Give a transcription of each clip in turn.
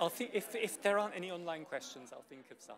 I'll think, if, if there aren't any online questions, I'll think of some.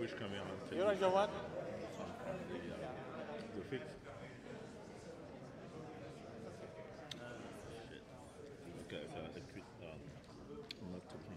So which camera? You know, Jovan? The fix? Okay, so I had quit. Um, not talking.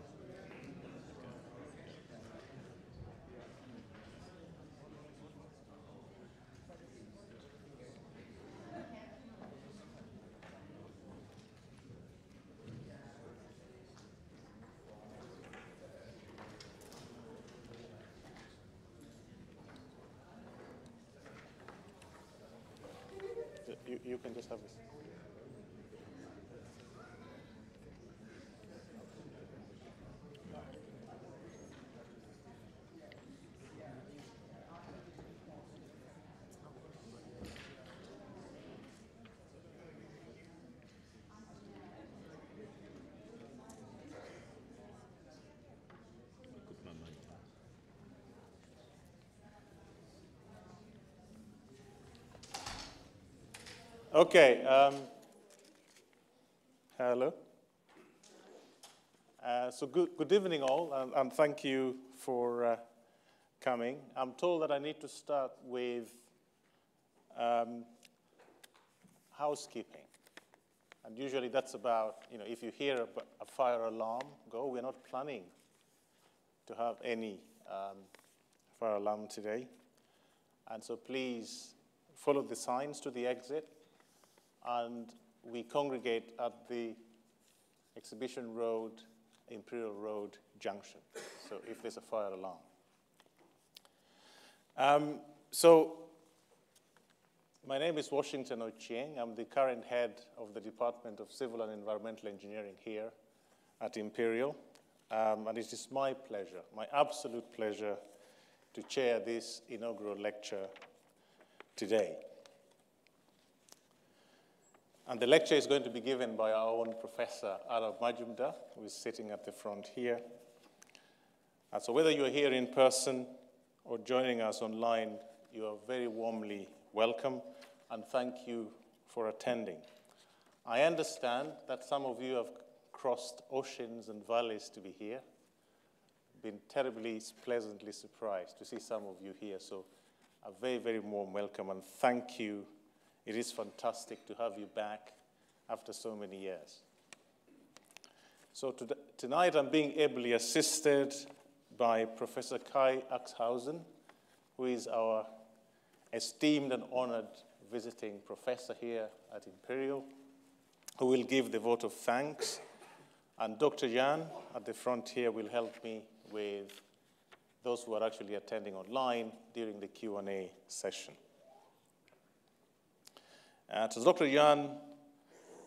You, you can just have this. Okay. Um, hello. Uh, so good, good evening all, and, and thank you for uh, coming. I'm told that I need to start with um, housekeeping. And usually that's about, you know, if you hear a, a fire alarm go, we're not planning to have any um, fire alarm today. And so please follow the signs to the exit and we congregate at the Exhibition Road, Imperial Road junction. So if there's a fire alarm. Um, so my name is Washington Ochieng. I'm the current head of the Department of Civil and Environmental Engineering here at Imperial. Um, and it is my pleasure, my absolute pleasure, to chair this inaugural lecture today. And the lecture is going to be given by our own Professor Arnab Majumdar, who is sitting at the front here. And so whether you're here in person or joining us online, you are very warmly welcome, and thank you for attending. I understand that some of you have crossed oceans and valleys to be here, been terribly pleasantly surprised to see some of you here. So a very, very warm welcome and thank you. It is fantastic to have you back after so many years. So to tonight I'm being ably assisted by Professor Kai Axhausen, who is our esteemed and honored visiting professor here at Imperial, who will give the vote of thanks. And Dr. Jan at the front here will help me with those who are actually attending online during the Q&A session. Uh, Dr. Jan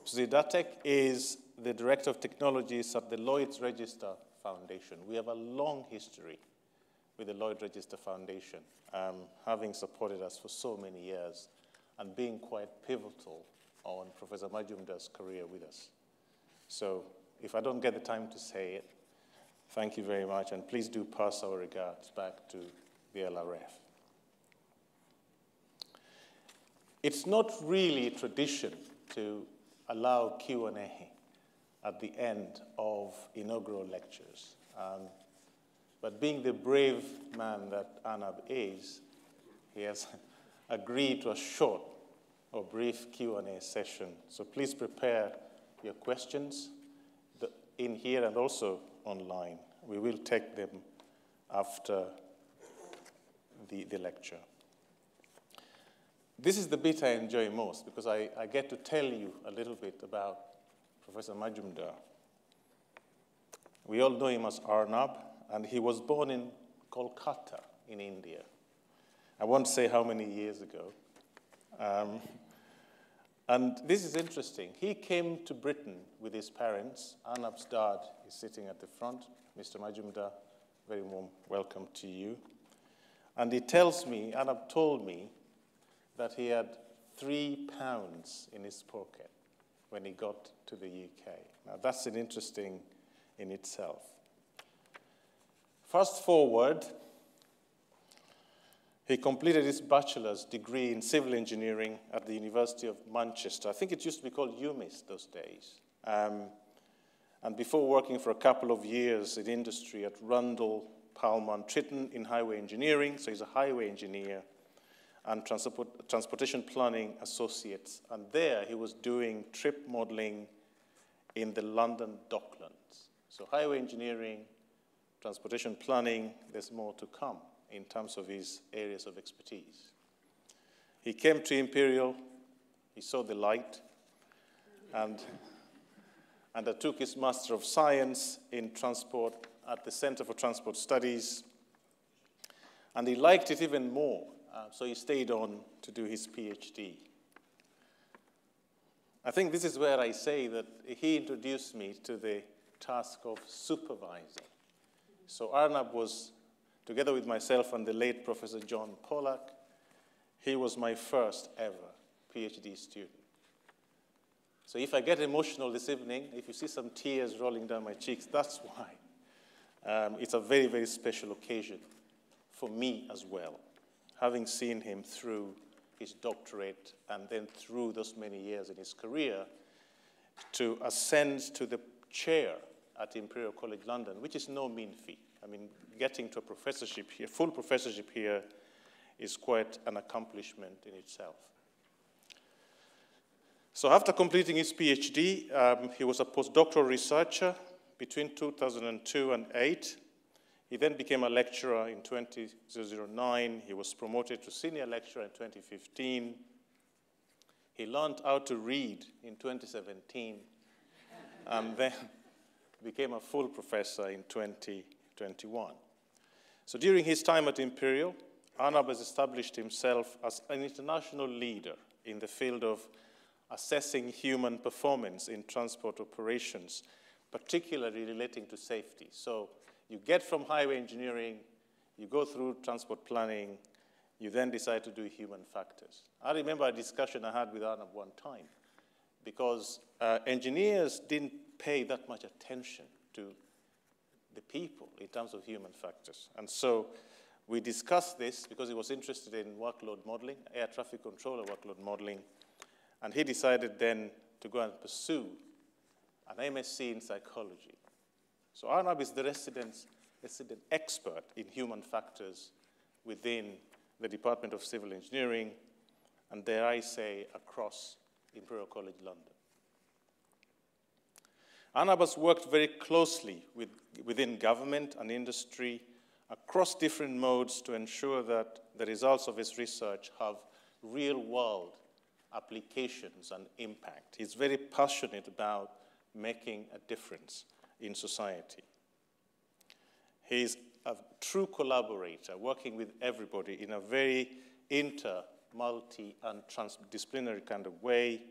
Przydatek is the Director of Technologies at the Lloyd's Register Foundation. We have a long history with the Lloyd Register Foundation, um, having supported us for so many years and being quite pivotal on Professor Majumdar's career with us. So if I don't get the time to say it, thank you very much, and please do pass our regards back to the LRF. It's not really a tradition to allow Q&A at the end of inaugural lectures. Um, but being the brave man that Arnab is, he has agreed to a short or brief Q&A session. So please prepare your questions in here and also online. We will take them after the, the lecture. This is the bit I enjoy most because I, I get to tell you a little bit about Professor Majumdar. We all know him as Arnab, and he was born in Kolkata in India. I won't say how many years ago. Um, and this is interesting. He came to Britain with his parents. Arnab's dad is sitting at the front. Mr. Majumdar, very warm welcome to you. And he tells me, Arnab told me, that he had three pounds in his pocket when he got to the UK. Now, that's an interesting in itself. Fast forward, he completed his bachelor's degree in civil engineering at the University of Manchester. I think it used to be called UMIST those days. Um, and before working for a couple of years in industry at Rendel, Palmer, and in highway engineering, so he's a highway engineer, and transport, transportation planning associates. And there he was doing trip modeling in the London Docklands. So highway engineering, transportation planning, there's more to come in terms of his areas of expertise. He came to Imperial, he saw the light, and undertook his Master of Science in Transport at the Center for Transport Studies. And he liked it even more, uh, so he stayed on to do his PhD. I think this is where I say that he introduced me to the task of supervising. So Arnab was together with myself and the late Professor John Polak, he was my first ever PhD student. So if I get emotional this evening, if you see some tears rolling down my cheeks, that's why. Um, it's a very, very special occasion for me as well, having seen him through his doctorate and then through those many years in his career to ascend to the chair at Imperial College London, which is no mean feat. I mean, getting to a professorship here, full professorship here, is quite an accomplishment in itself. So after completing his PhD, um, he was a postdoctoral researcher between 2002 and 8. He then became a lecturer in 2009. He was promoted to senior lecturer in 2015. He learned how to read in 2017 and then became a full professor in 2021. So during his time at Imperial, Arnab has established himself as an international leader in the field of assessing human performance in transport operations, particularly relating to safety. So you get from highway engineering, you go through transport planning, you then decide to do human factors. I remember a discussion I had with Arnab one time because uh, engineers didn't pay that much attention to the people in terms of human factors. And so we discussed this because he was interested in workload modeling, air traffic controller workload modeling, and he decided then to go and pursue an MSc in psychology. So Arnab is the resident, an expert in human factors within the Department of Civil Engineering, and dare I say, across Imperial College London. Arnab has worked very closely with, within government and industry across different modes to ensure that the results of his research have real world applications and impact. He's very passionate about making a difference in society. He's a true collaborator, working with everybody in a very inter, multi, and transdisciplinary kind of way.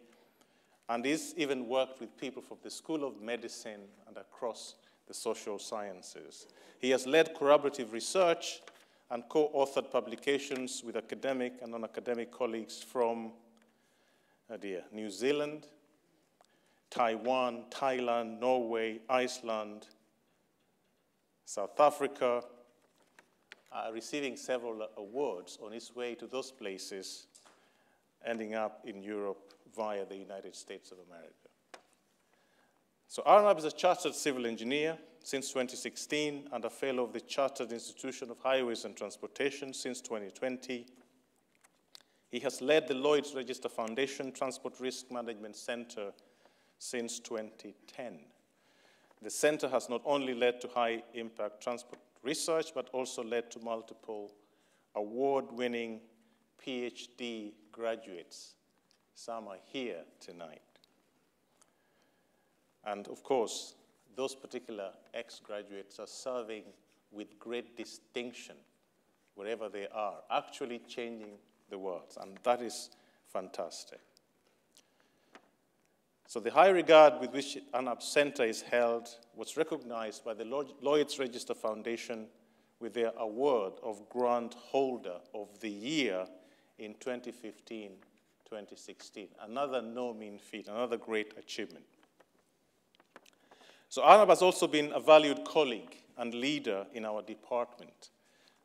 And he's even worked with people from the School of Medicine and across the social sciences. He has led collaborative research and co-authored publications with academic and non-academic colleagues from oh dear, New Zealand, Taiwan, Thailand, Norway, Iceland, South Africa, uh, receiving several awards on his way to those places, ending up in Europe via the United States of America. So Arnab is a chartered civil engineer since 2016 and a fellow of the Chartered Institution of Highways and Transportation since 2020. He has led the Lloyd's Register Foundation Transport Risk Management Center since 2010. The center has not only led to high impact transport research, but also led to multiple award winning PhD graduates. Some are here tonight. And of course, those particular ex graduates are serving with great distinction wherever they are, actually changing the world. And that is fantastic. So the high regard with which Arnab Center is held was recognized by the Lloyd's Register Foundation with their award of Grant Holder of the Year in 2015 2016. Another no mean feat, another great achievement. So Arnab has also been a valued colleague and leader in our department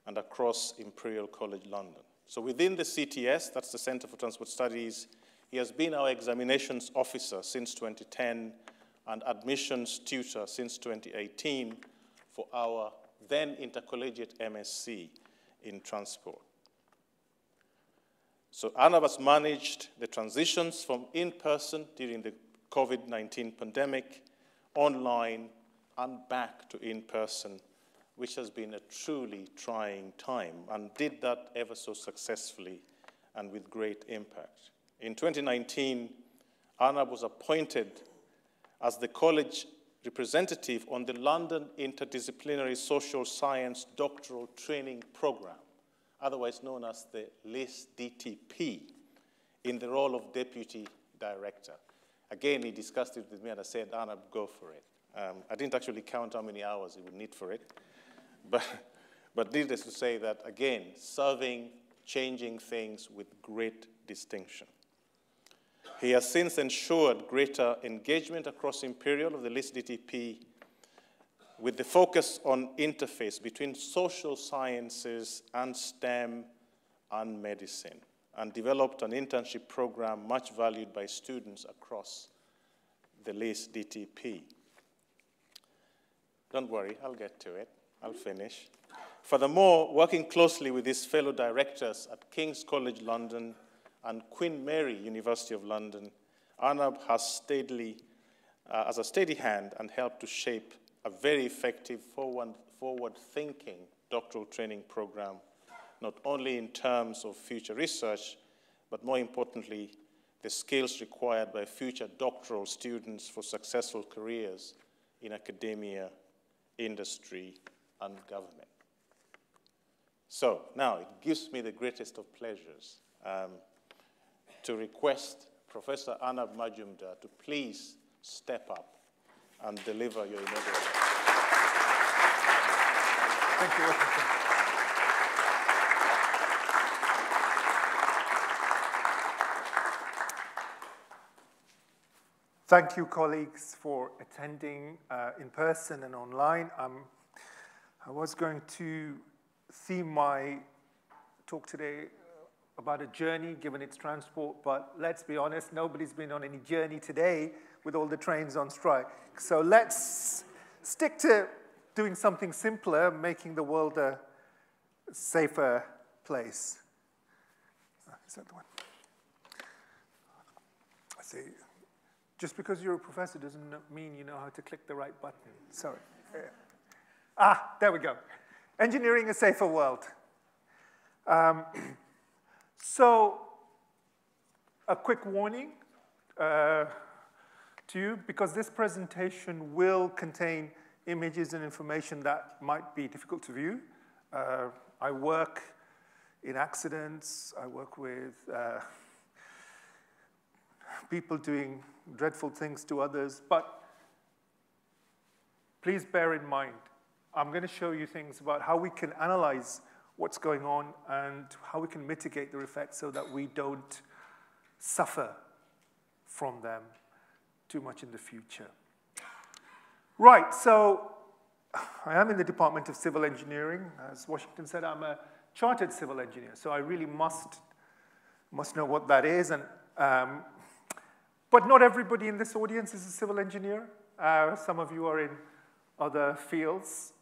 and across Imperial College London. So within the CTS, that's the Center for Transport Studies, he has been our examinations officer since 2010 and admissions tutor since 2018 for our then intercollegiate MSc in transport. So Arnab has managed the transitions from in-person during the COVID-19 pandemic, online, and back to in-person, which has been a truly trying time, and did that ever so successfully and with great impact. In 2019, Arnab was appointed as the college representative on the London Interdisciplinary Social Science Doctoral Training Program, otherwise known as the LISS DTP, in the role of deputy director. Again, he discussed it with me and I said, Arnab, go for it. Um, I didn't actually count how many hours he would need for it. But, but needless to say that, again, serving, changing things with great distinction. He has since ensured greater engagement across Imperial of the LISS DTP with the focus on interface between social sciences and STEM and medicine, and developed an internship program much valued by students across the LISS DTP. Don't worry, I'll get to it. I'll finish. Furthermore, working closely with his fellow directors at King's College London and Queen Mary University of London, Arnab has steadily, uh, as a steady hand and helped to shape a very effective forward, forward-thinking doctoral training program, not only in terms of future research, but more importantly, the skills required by future doctoral students for successful careers in academia, industry, and government. So now it gives me the greatest of pleasures um, to request Professor Arnab Majumdar to please step up and deliver your inaugural. Thank you. Thank you, colleagues, for attending uh, in person and online. Um, I was going to theme my talk today about a journey given its transport, but let's be honest, nobody's been on any journey today with all the trains on strike. So let's stick to doing something simpler, making the world a safer place. Ah, Is that the one? I see. Just because you're a professor doesn't mean you know how to click the right button. Sorry. Ah, there we go. Engineering a safer world. Um, so, a quick warning uh, to you, because this presentation will contain images and information that might be difficult to view. Uh, I work in accidents, I work with uh, people doing dreadful things to others, but please bear in mind, I'm going to show you things about how we can analyze what's going on and how we can mitigate their effects so that we don't suffer from them too much in the future. Right, so I am in the Department of Civil Engineering. As Washington said, I'm a chartered civil engineer, so I really must, must know what that is. And, um, but not everybody in this audience is a civil engineer. Uh, some of you are in other fields,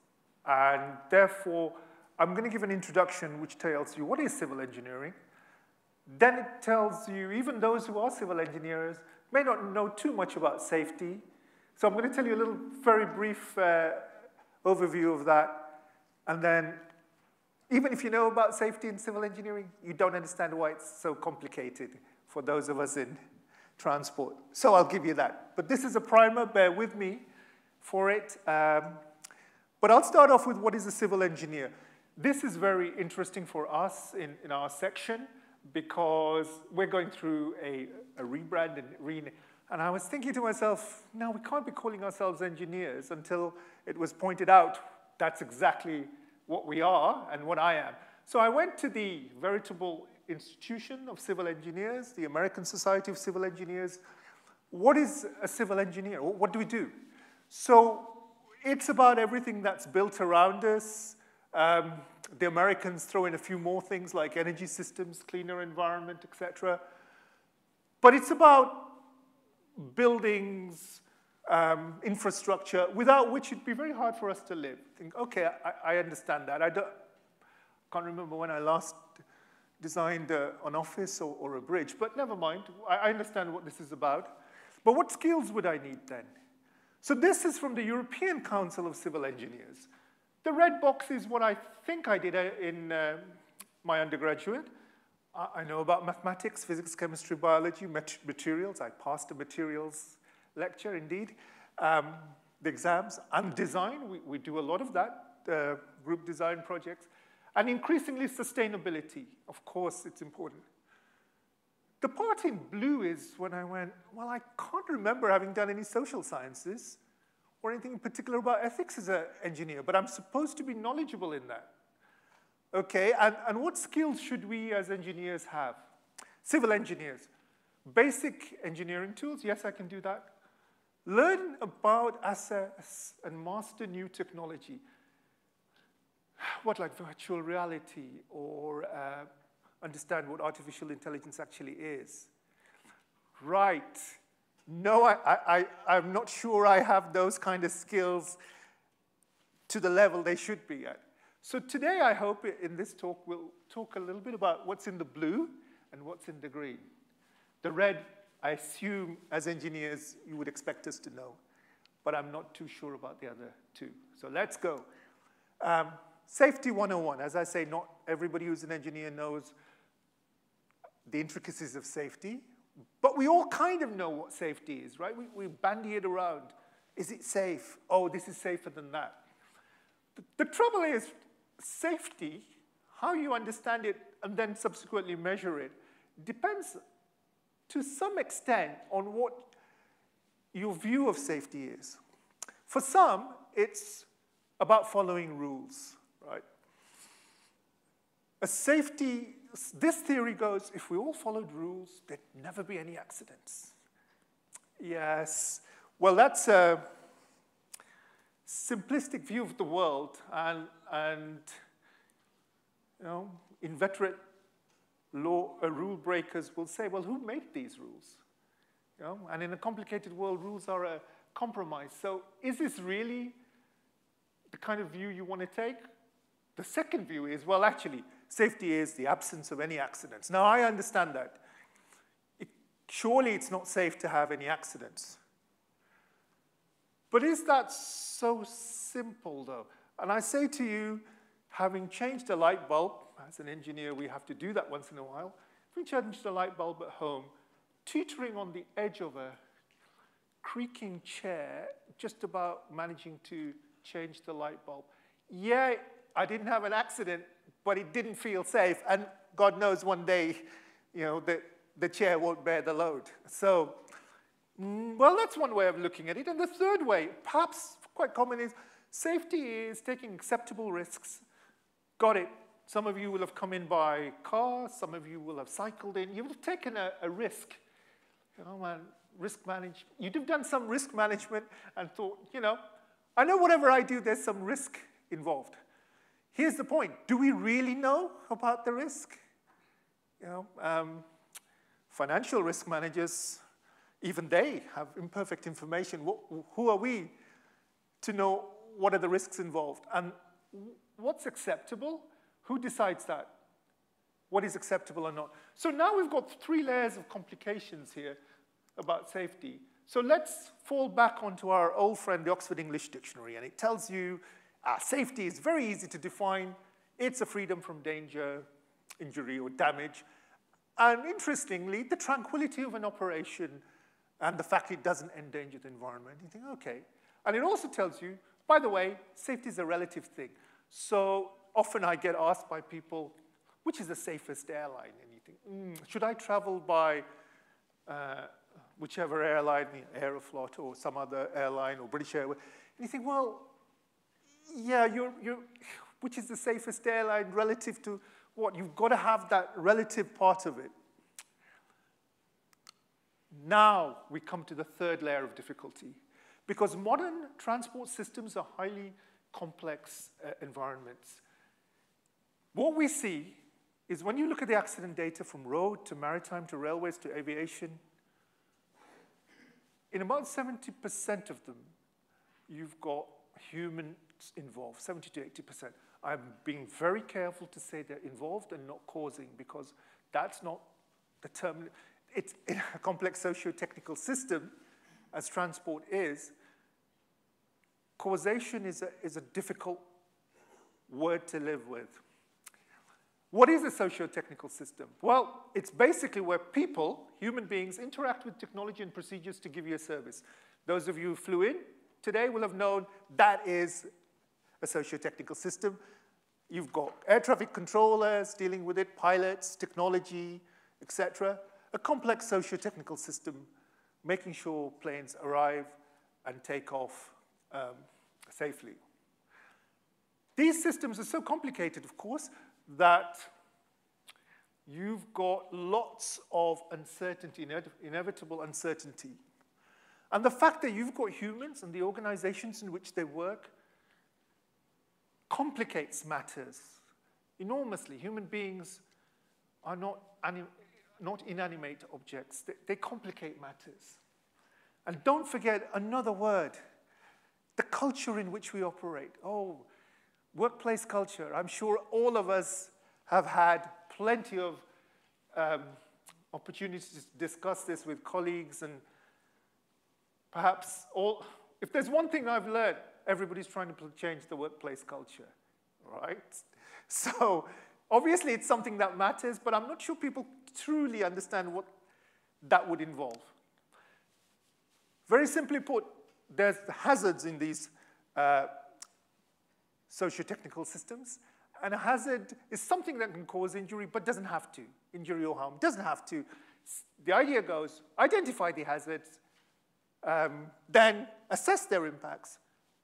and therefore, I'm going to give an introduction which tells you what is civil engineering. Then it tells you, even those who are civil engineers may not know too much about safety. So I'm going to tell you a little very brief uh, overview of that. And then, even if you know about safety in civil engineering, you don't understand why it's so complicated for those of us in transport. So I'll give you that. But this is a primer, bear with me for it. Um, but I'll start off with what is a civil engineer. This is very interesting for us in, in our section because we're going through a, a rebrand and re and I was thinking to myself, no, we can't be calling ourselves engineers until it was pointed out that's exactly what we are and what I am. So I went to the veritable institution of civil engineers, the American Society of Civil Engineers. What is a civil engineer? What do we do? So it's about everything that's built around us. Um, the Americans throw in a few more things like energy systems, cleaner environment, etc. But it's about buildings, um, infrastructure, without which it'd be very hard for us to live. Think, okay, I, I understand that. I don't, can't remember when I last designed uh, an office or, or, a bridge, but never mind. I, I understand what this is about. But what skills would I need then? So this is from the European Council of Civil Engineers. The red box is what I think I did uh, in uh, my undergraduate. I know about mathematics, physics, chemistry, biology, materials. I passed a materials lecture, indeed. Um, the exams and design, we, we do a lot of that, uh, group design projects. And increasingly, sustainability. Of course, it's important. The part in blue is when I went, well, I can't remember having done any social sciences or anything in particular about ethics as an engineer, but I'm supposed to be knowledgeable in that. Okay, and, and what skills should we as engineers have? Civil engineers. Basic engineering tools, yes, I can do that. Learn about assets and master new technology. What, like virtual reality, or uh, understand what artificial intelligence actually is. Right. No, I, I, I'm not sure I have those kind of skills to the level they should be at. So today, I hope in this talk, we'll talk a little bit about what's in the blue and what's in the green. The red, I assume, as engineers, you would expect us to know, but I'm not too sure about the other two. So let's go. Um, safety 101. As I say, not everybody who's an engineer knows the intricacies of safety, but we all kind of know what safety is, right? We, we bandy it around. Is it safe? Oh, this is safer than that. The, the trouble is, safety, how you understand it and then subsequently measure it, depends to some extent on what your view of safety is. For some, it's about following rules, right? A safety, this theory goes, if we all followed rules, there'd never be any accidents. Yes, well, that's a simplistic view of the world, and, and you know, inveterate law, uh, rule breakers will say, well, who made these rules? You know, and in a complicated world, rules are a compromise. So is this really the kind of view you want to take. The second view is, well, actually, safety is the absence of any accidents. Now, I understand that. It, surely it's not safe to have any accidents. But is that so simple, though? And I say to you, having changed a light bulb, as an engineer, we have to do that once in a while. Having changed a light bulb at home, teetering on the edge of a creaking chair, just about managing to change the light bulb. Yeah, I didn't have an accident, but it didn't feel safe. And God knows one day, you know, the, the chair won't bear the load. So, mm, well, that's one way of looking at it. And the third way, perhaps quite common, is safety is taking acceptable risks. Got it. Some of you will have come in by car, some of you will have cycled in. You would have taken a, a risk. Know, man, risk manage. You'd have done some risk management and thought, you know, I know whatever I do, there's some risk involved. Here's the point. Do we really know about the risk? You know, um, financial risk managers, even they have imperfect information. Who are we to know what are the risks involved? And what's acceptable? Who decides that? What is acceptable or not? So now we've got three layers of complications here about safety. So let's fall back onto our old friend, the Oxford English Dictionary, and it tells you uh, safety is very easy to define. It's a freedom from danger, injury, or damage. And interestingly, the tranquility of an operation and the fact it doesn't endanger the environment. You think, okay. And it also tells you, by the way, safety is a relative thing. So often I get asked by people, which is the safest airline? And you think, mm, should I travel by uh, whichever airline, Aeroflot or some other airline or British Airways? And you think, well, yeah, you're, you're, which is the safest airline relative to what? You've got to have that relative part of it. Now we come to the third layer of difficulty. Because modern transport systems are highly complex uh, environments. What we see is when you look at the accident data from road to maritime to railways to aviation, in about 70% of them, you've got human involved, 70 to 80%. I'm being very careful to say they're involved and not causing because that's not the term. It's in a complex socio-technical system, as transport is, causation is a, is a difficult word to live with. What is a socio-technical system? Well, it's basically where people, human beings, interact with technology and procedures to give you a service. Those of you who flew in today will have known that is a socio-technical system. You've got air traffic controllers dealing with it, pilots, technology, etc. A complex socio-technical system making sure planes arrive and take off um, safely. These systems are so complicated, of course, that you've got lots of uncertainty, inevitable uncertainty. And the fact that you've got humans and the organizations in which they work complicates matters enormously. Human beings are not, not inanimate objects. They, they complicate matters. And don't forget another word, the culture in which we operate. Oh, workplace culture. I'm sure all of us have had plenty of um, opportunities to discuss this with colleagues and perhaps all, if there's one thing I've learned everybody's trying to change the workplace culture, right? So obviously it's something that matters, but I'm not sure people truly understand what that would involve. Very simply put, there's hazards in these uh, socio-technical systems, and a hazard is something that can cause injury, but doesn't have to, injury or harm, doesn't have to. The idea goes, identify the hazards, um, then assess their impacts,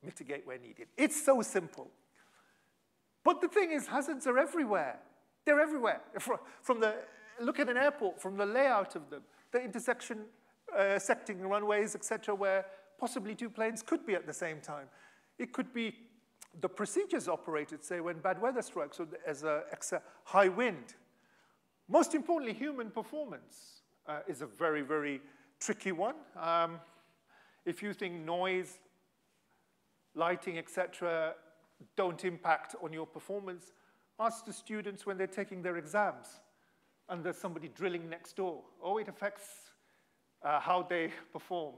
mitigate where needed. It's so simple. But the thing is, hazards are everywhere. They're everywhere. From the, look at an airport, from the layout of them, the intersection, uh, secting runways, etc., where possibly two planes could be at the same time. It could be the procedures operated, say, when bad weather strikes or as a, high wind. Most importantly, human performance uh, is a very, very tricky one. Um, if you think noise lighting, etc., don't impact on your performance. Ask the students when they're taking their exams and there's somebody drilling next door. Oh, it affects uh, how they perform.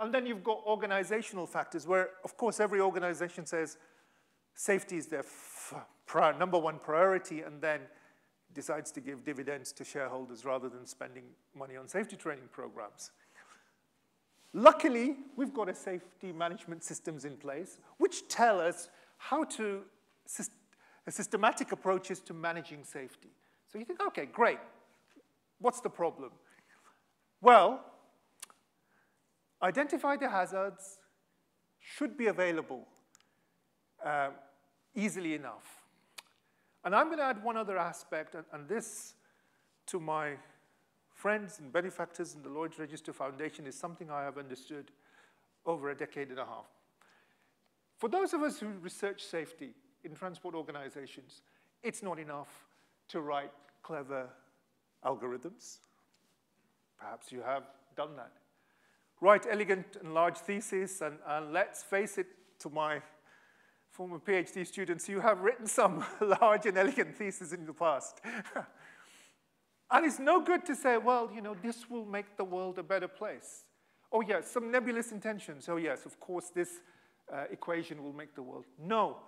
And then you've got organizational factors where, of course, every organization says safety is their number one priority and then decides to give dividends to shareholders rather than spending money on safety training programs. Luckily, we've got a safety management systems in place which tell us how to, systematic approaches to managing safety. So you think, okay, great. What's the problem? Well, identify the hazards should be available uh, easily enough. And I'm going to add one other aspect, and, and this, to my friends and benefactors in the Lloyd's Register Foundation, is something I have understood over a decade and a half. For those of us who research safety in transport organizations, it's not enough to write clever algorithms. Perhaps you have done that. Write elegant and large theses, and, and let's face it, to my former PhD students, you have written some large and elegant theses in the past. and it's no good to say, well, you know, this will make the world a better place. Oh, yes, some nebulous intentions. Oh, yes, of course, this uh, equation will make the world. No.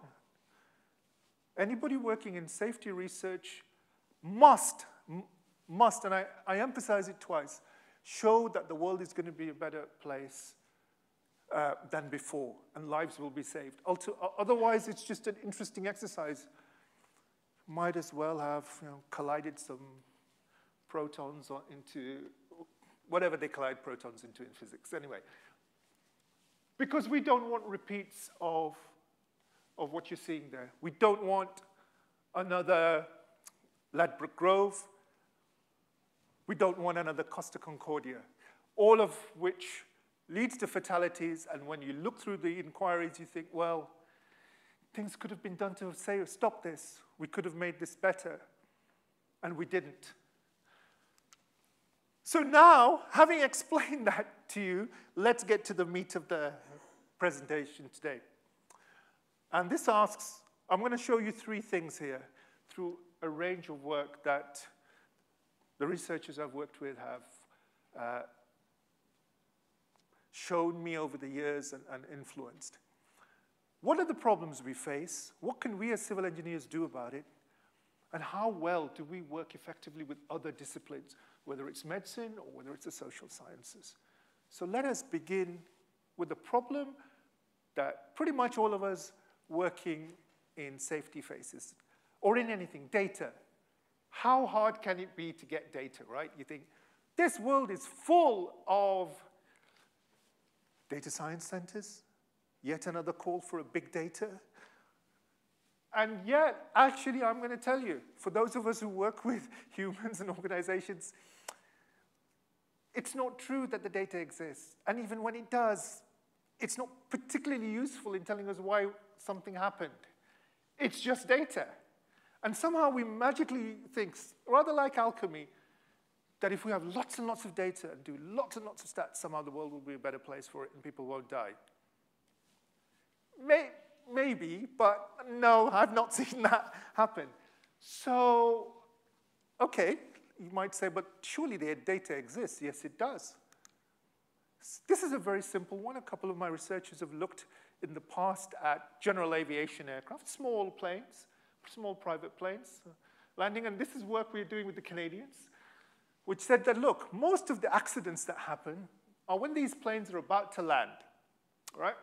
Anybody working in safety research must, must, and I, I emphasize it twice, show that the world is going to be a better place uh, than before, and lives will be saved. otherwise, it's just an interesting exercise. Might as well have you know, collided some protons into whatever they collide protons into in physics. Anyway, because we don't want repeats of, of what you're seeing there. We don't want another Ladbroke Grove. We don't want another Costa Concordia, all of which leads to fatalities. And when you look through the inquiries, you think, well, things could have been done to say, stop this. We could have made this better. And we didn't. So now, having explained that to you, let's get to the meat of the presentation today. And this asks, I'm going to show you three things here through a range of work that the researchers I've worked with have uh, shown me over the years and, and influenced. What are the problems we face? What can we as civil engineers do about it? And how well do we work effectively with other disciplines, whether it's medicine or whether it's the social sciences? So let us begin with the problem that pretty much all of us working in safety faces or in anything, data. How hard can it be to get data, right? You think, this world is full of data science centers, yet another call for a big data. And yet, actually, I'm going to tell you, for those of us who work with humans and organizations, it's not true that the data exists. And even when it does, it's not particularly useful in telling us why something happened. It's just data. And somehow we magically think, rather like alchemy, that if we have lots and lots of data and do lots and lots of stats, somehow the world will be a better place for it and people won't die. May, maybe, but no, I've not seen that happen. So, okay, you might say, but surely the data exists. Yes, it does. This is a very simple one. A couple of my researchers have looked in the past at general aviation aircraft, small planes, small private planes uh, landing, and this is work we're doing with the Canadians, which said that, look, most of the accidents that happen are when these planes are about to land, right?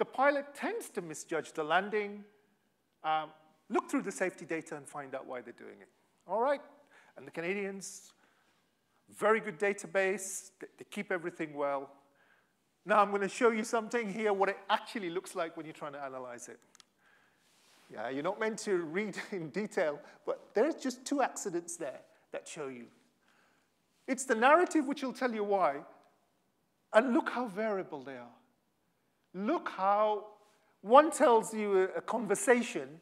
The pilot tends to misjudge the landing, um, look through the safety data and find out why they're doing it. All right, and the Canadians very good database. They keep everything well. Now I'm going to show you something here, what it actually looks like when you're trying to analyze it. Yeah, you're not meant to read in detail, but there's just two accidents there that show you. It's the narrative which will tell you why, and look how variable they are. Look how one tells you a, conversation,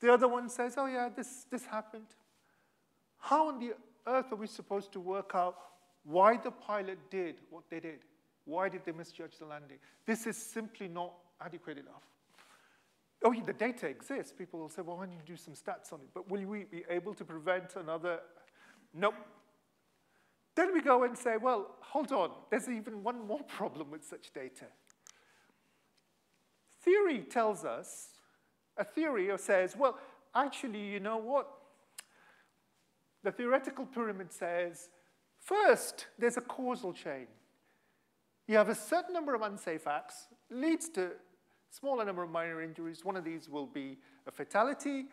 the other one says, oh yeah, this, this happened. How on the earth are we supposed to work out why the pilot did what they did? Why did they misjudge the landing? This is simply not adequate enough. oh, the data exists. People will say, well, why don't you do some stats on it? But will we be able to prevent another? Nope. Then we go and say, well, hold on, there's even one more problem with such data. Theory tells us, a theory says, well, actually, you know what? The theoretical pyramid says, first, there's a causal chain. You have a certain number of unsafe acts, leads to smaller number of minor injuries. One of these will be a fatality.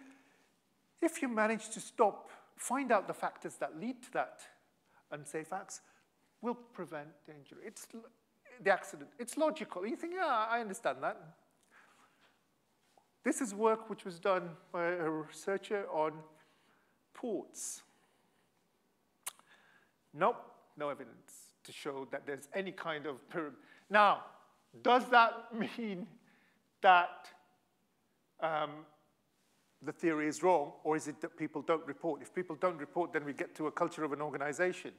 If you manage to stop, find out the factors that lead to that unsafe acts, will prevent the injury. It's the accident. It's logical. You think, yeah, I understand that. This is work which was done by a researcher on ports. Nope, no evidence to show that there's any kind of pyramid. Now, does that mean that um, the theory is wrong, or is it that people don't report? If people don't report, then we get to a culture of an organization.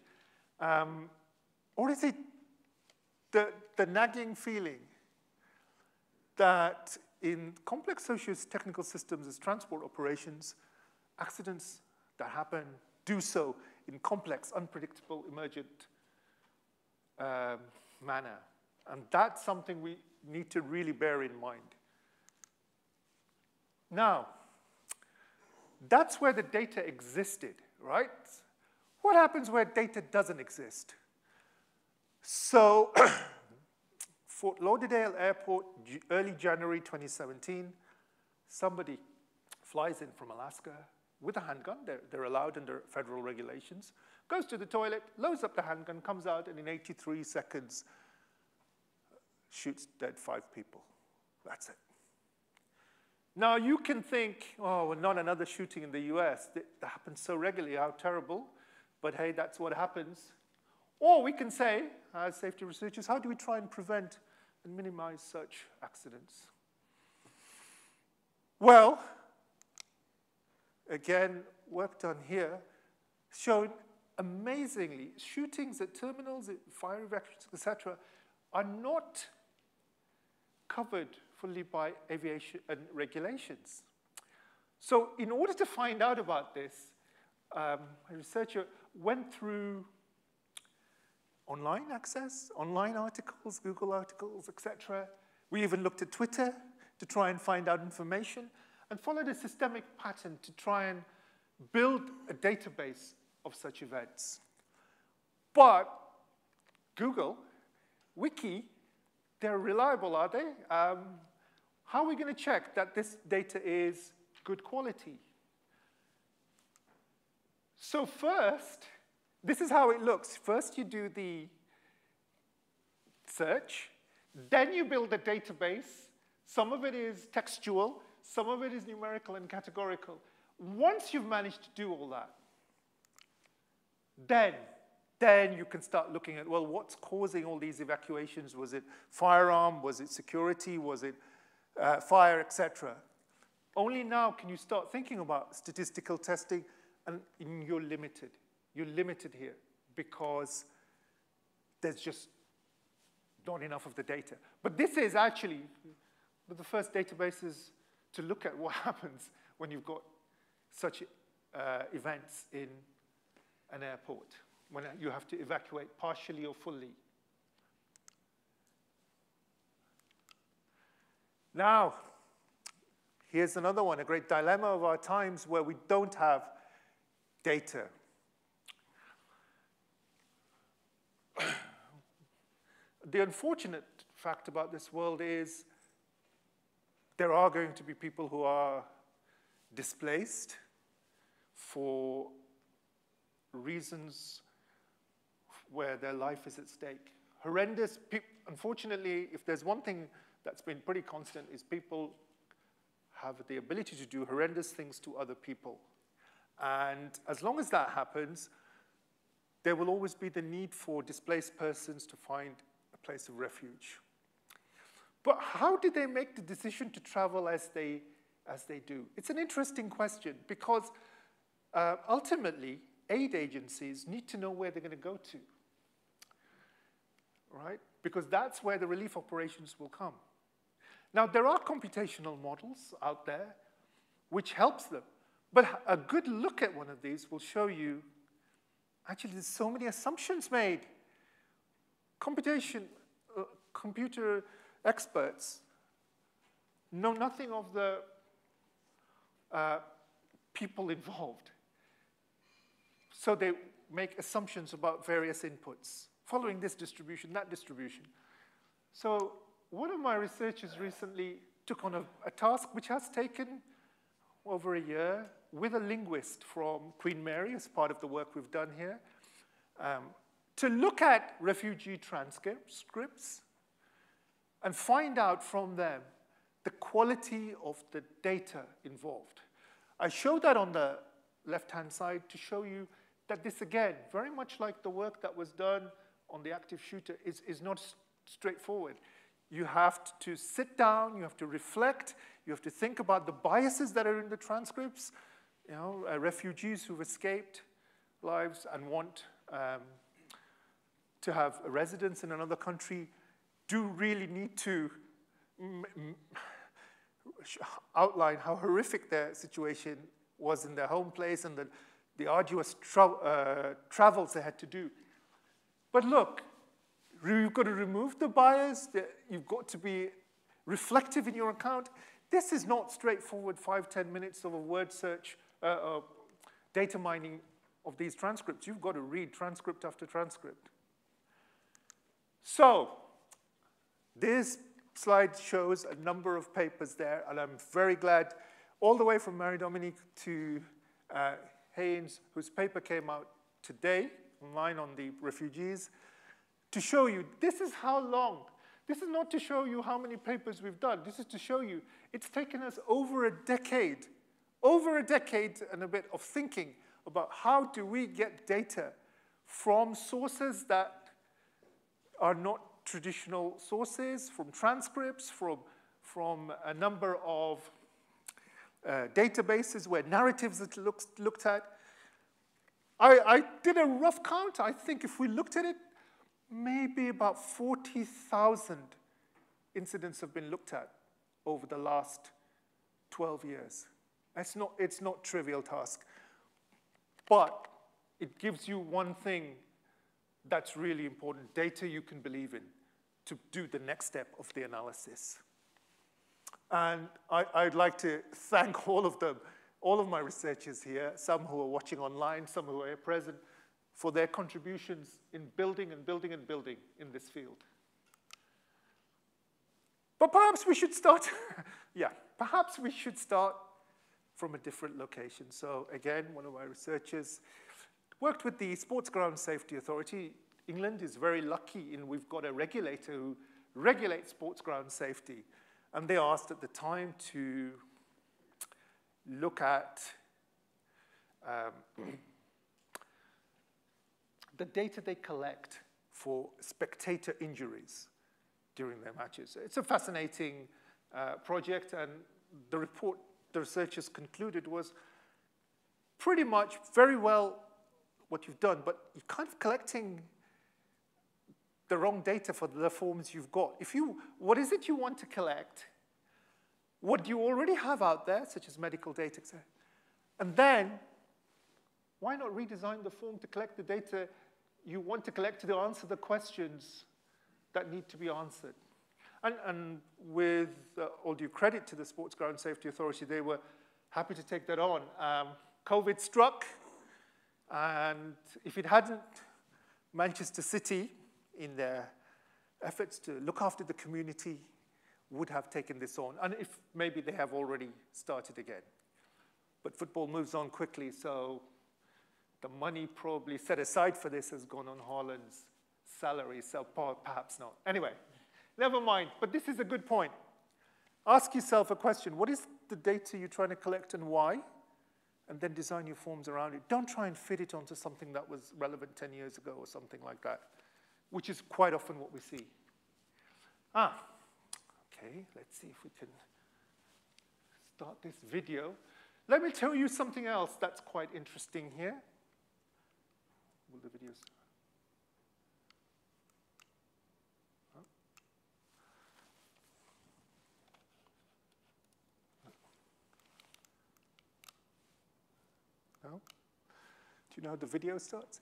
Um, or is it the, the nagging feeling that in complex socio-technical systems as transport operations, accidents that happen do so in complex, unpredictable, emergent um, manner. And that's something we need to really bear in mind. Now, that's where the data existed, right? What happens where data doesn't exist? So, Fort Lauderdale Airport, early January 2017, somebody flies in from Alaska with a handgun. They're, they're allowed under federal regulations. Goes to the toilet, loads up the handgun, comes out, and in 83 seconds, shoots dead five people. That's it. Now, you can think, oh, well, not another shooting in the US. That, that happens so regularly, how terrible. But hey, that's what happens. Or we can say, as safety researchers, how do we try and prevent and minimize such accidents? Well, again, work done here showed amazingly shootings at terminals, at fire evacuations, etc., are not covered fully by aviation and regulations. So in order to find out about this, um, a researcher went through online access, online articles, Google articles, etc. We even looked at Twitter to try and find out information and followed a systemic pattern to try and build a database of such events. But Google, Wiki, they're reliable, are they? Um, how are we going to check that this data is good quality? So first, this is how it looks. First you do the search, then you build a database. Some of it is textual, some of it is numerical and categorical. Once you've managed to do all that, then, then you can start looking at, well, what's causing all these evacuations? Was it firearm? Was it security? Was it uh, fire, etc. Only now can you start thinking about statistical testing, and you're limited. You're limited here because there's just not enough of the data. But this is actually the first databases to look at what happens when you've got such uh, events in an airport, when you have to evacuate partially or fully. Now, here's another one, a great dilemma of our times where we don't have data. The unfortunate fact about this world is there are going to be people who are displaced for reasons where their life is at stake. Horrendous, unfortunately, if there's one thing that's been pretty constant is people have the ability to do horrendous things to other people. And as long as that happens, there will always be the need for displaced persons to find place of refuge. But how did they make the decision to travel as they, as they do? It's an interesting question because uh, ultimately, aid agencies need to know where they're going to go to, right? Because that's where the relief operations will come. Now, there are computational models out there which helps them. But a good look at one of these will show you, actually, there's so many assumptions made. Computation, computer experts know nothing of the uh, people involved. So they make assumptions about various inputs, following this distribution, that distribution. So one of my researchers recently took on a, a task which has taken over a year with a linguist from Queen Mary as part of the work we've done here, um, to look at refugee transcripts and find out from them the quality of the data involved. I show that on the left-hand side to show you that this, again, very much like the work that was done on the active shooter, is, is not straightforward. You have to sit down, you have to reflect, you have to think about the biases that are in the transcripts, you know, uh, refugees who've escaped lives and want um, to have a residence in another country do really need to outline how horrific their situation was in their home place and the, the arduous tra uh, travels they had to do. But look, you've got to remove the bias, you've got to be reflective in your account. This is not straightforward five, ten minutes of a word search, uh, uh, data mining of these transcripts. You've got to read transcript after transcript. So, this slide shows a number of papers there, and I'm very glad, all the way from Marie-Dominique to uh, Haynes, whose paper came out today, online on the refugees, to show you this is how long. This is not to show you how many papers we've done. This is to show you it's taken us over a decade, over a decade and a bit of thinking about how do we get data from sources that are not traditional sources, from transcripts, from, from a number of uh, databases where narratives are looked, looked at. I, I did a rough count. I think if we looked at it, maybe about 40,000 incidents have been looked at over the last 12 years. It's not, it's not trivial task. But it gives you one thing that's really important, data you can believe in to do the next step of the analysis. And I, would like to thank all of them, all of my researchers here, some who are watching online, some who are present, for their contributions in building and building and building in this field. But perhaps we should start, yeah, perhaps we should start from a different location. So again, one of my researchers worked with the Sports Ground Safety Authority. England is very lucky in we've got a regulator who regulates sports ground safety. And they asked at the time to look at um, the data they collect for spectator injuries during their matches. It's a fascinating uh, project, and the report the researchers concluded was pretty much very well what you've done, but you're kind of collecting the wrong data for the forms you've got. If you, what is it you want to collect? What do you already have out there, such as medical data, and then why not redesign the form to collect the data you want to collect to answer the questions that need to be answered. And, and with uh, all due credit to the Sports Ground Safety Authority, they were happy to take that on. Um, COVID struck, and if it hadn't, Manchester City, in their efforts to look after the community, would have taken this on. And if maybe they have already started again. But football moves on quickly, so the money probably set aside for this has gone on Haaland's salary, so perhaps not. Anyway, never mind, but this is a good point. Ask yourself a question. What is the data you're trying to collect and why? And then design your forms around it. Don't try and fit it onto something that was relevant 10 years ago or something like that, which is quite often what we see. Ah, okay, let's see if we can start this video. Let me tell you something else that's quite interesting here. Will the videos... No? Do you know how the video starts?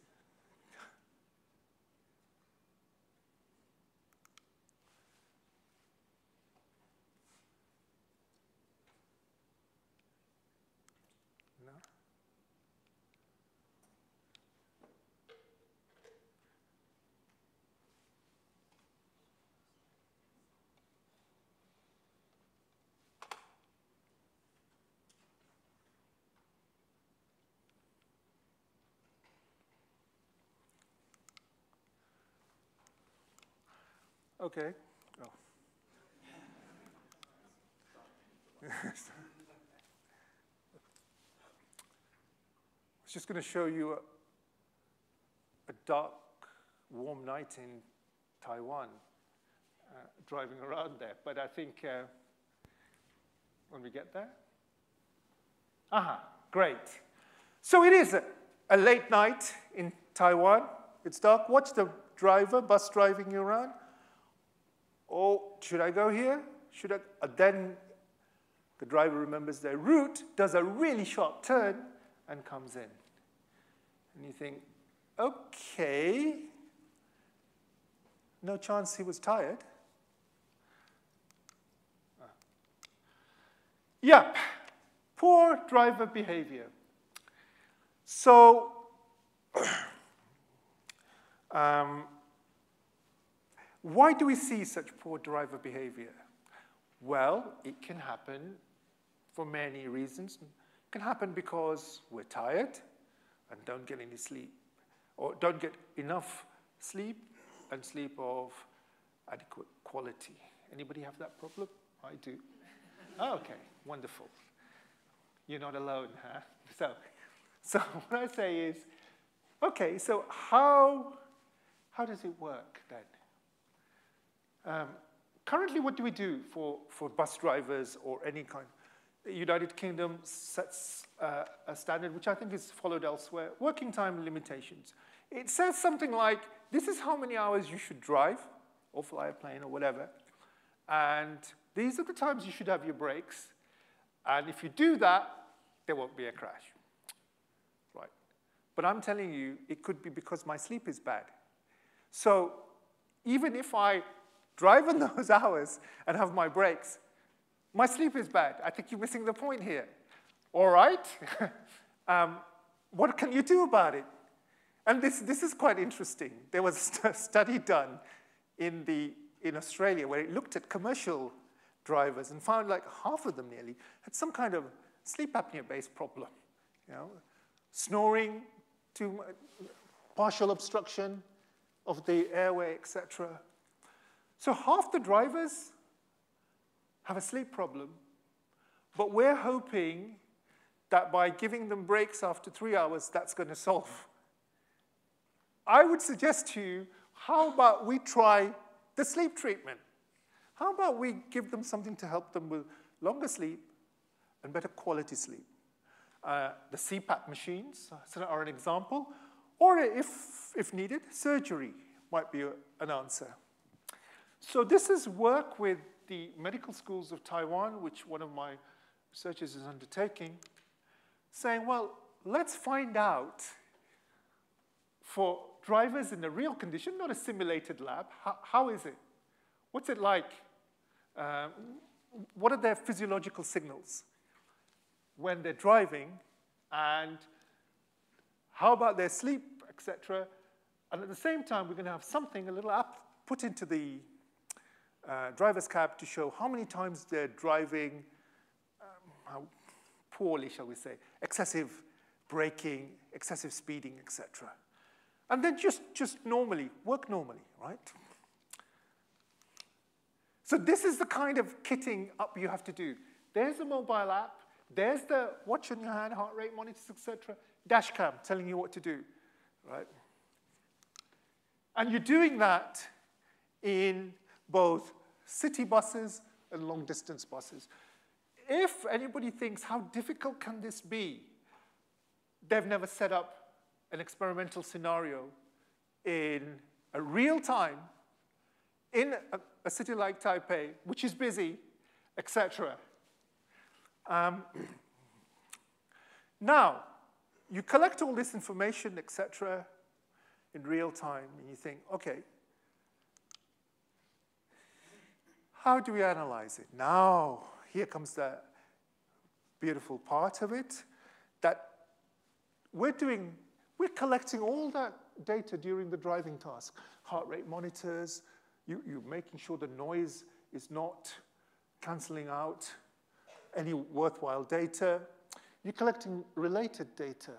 Okay. Oh. I was just going to show you a, a dark, warm night in Taiwan, uh, driving around there. But I think uh, when we get there. Aha, great. So it is a, a late night in Taiwan. It's dark. Watch the driver, bus driving you around. Oh, should I go here? Should I? Uh, then the driver remembers their route, does a really sharp turn, and comes in. And you think, okay, no chance he was tired. Ah. Yep, poor driver behavior. So, um, why do we see such poor driver behavior? Well, it can happen for many reasons. It can happen because we're tired and don't get any sleep, or don't get enough sleep and sleep of adequate quality. Anybody have that problem? I do. oh, okay, wonderful. You're not alone, huh? So, so what I say is, okay, so how, how does it work then? Um, currently, what do we do for, for bus drivers or any kind? The United Kingdom sets uh, a standard which I think is followed elsewhere, working time limitations. It says something like, this is how many hours you should drive or fly a plane or whatever, and these are the times you should have your breaks, and if you do that, there won't be a crash. Right. But I'm telling you, it could be because my sleep is bad. So even if I drive in those hours and have my breaks. My sleep is bad. I think you're missing the point here. All right? um, what can you do about it? And this, this is quite interesting. There was a study done in, the, in Australia where it looked at commercial drivers and found like half of them nearly had some kind of sleep apnea-based problem. You know, snoring, too, much, partial obstruction of the airway, etc. So half the drivers have a sleep problem, but we're hoping that by giving them breaks after three hours, that's going to solve. I would suggest to you, how about we try the sleep treatment? How about we give them something to help them with longer sleep and better quality sleep? Uh, the CPAP machines are an example, or if, if needed, surgery might be a, an answer. So this is work with the medical schools of Taiwan, which one of my researchers is undertaking, saying, well, let's find out for drivers in a real condition, not a simulated lab, how, how is it? What's it like? Um, what are their physiological signals when they're driving? And how about their sleep, etc.? And at the same time, we're going to have something, a little app put into the uh, driver's cab to show how many times they're driving, um, how poorly, shall we say, excessive braking, excessive speeding, etc. And then just, just normally, work normally, right? So this is the kind of kitting up you have to do. There's a mobile app, there's the watch on your hand, heart rate monitors, etc. Dash cam telling you what to do, right? And you're doing that in both city buses and long distance buses. If anybody thinks, how difficult can this be? They've never set up an experimental scenario in a real time in a, a city like Taipei, which is busy, etc. Um, now, you collect all this information, etc., in real time, and you think, okay, how do we analyze it? Now, here comes the beautiful part of it that we're doing, we're collecting all that data during the driving task. Heart rate monitors, you, you're making sure the noise is not canceling out any worthwhile data. You're collecting related data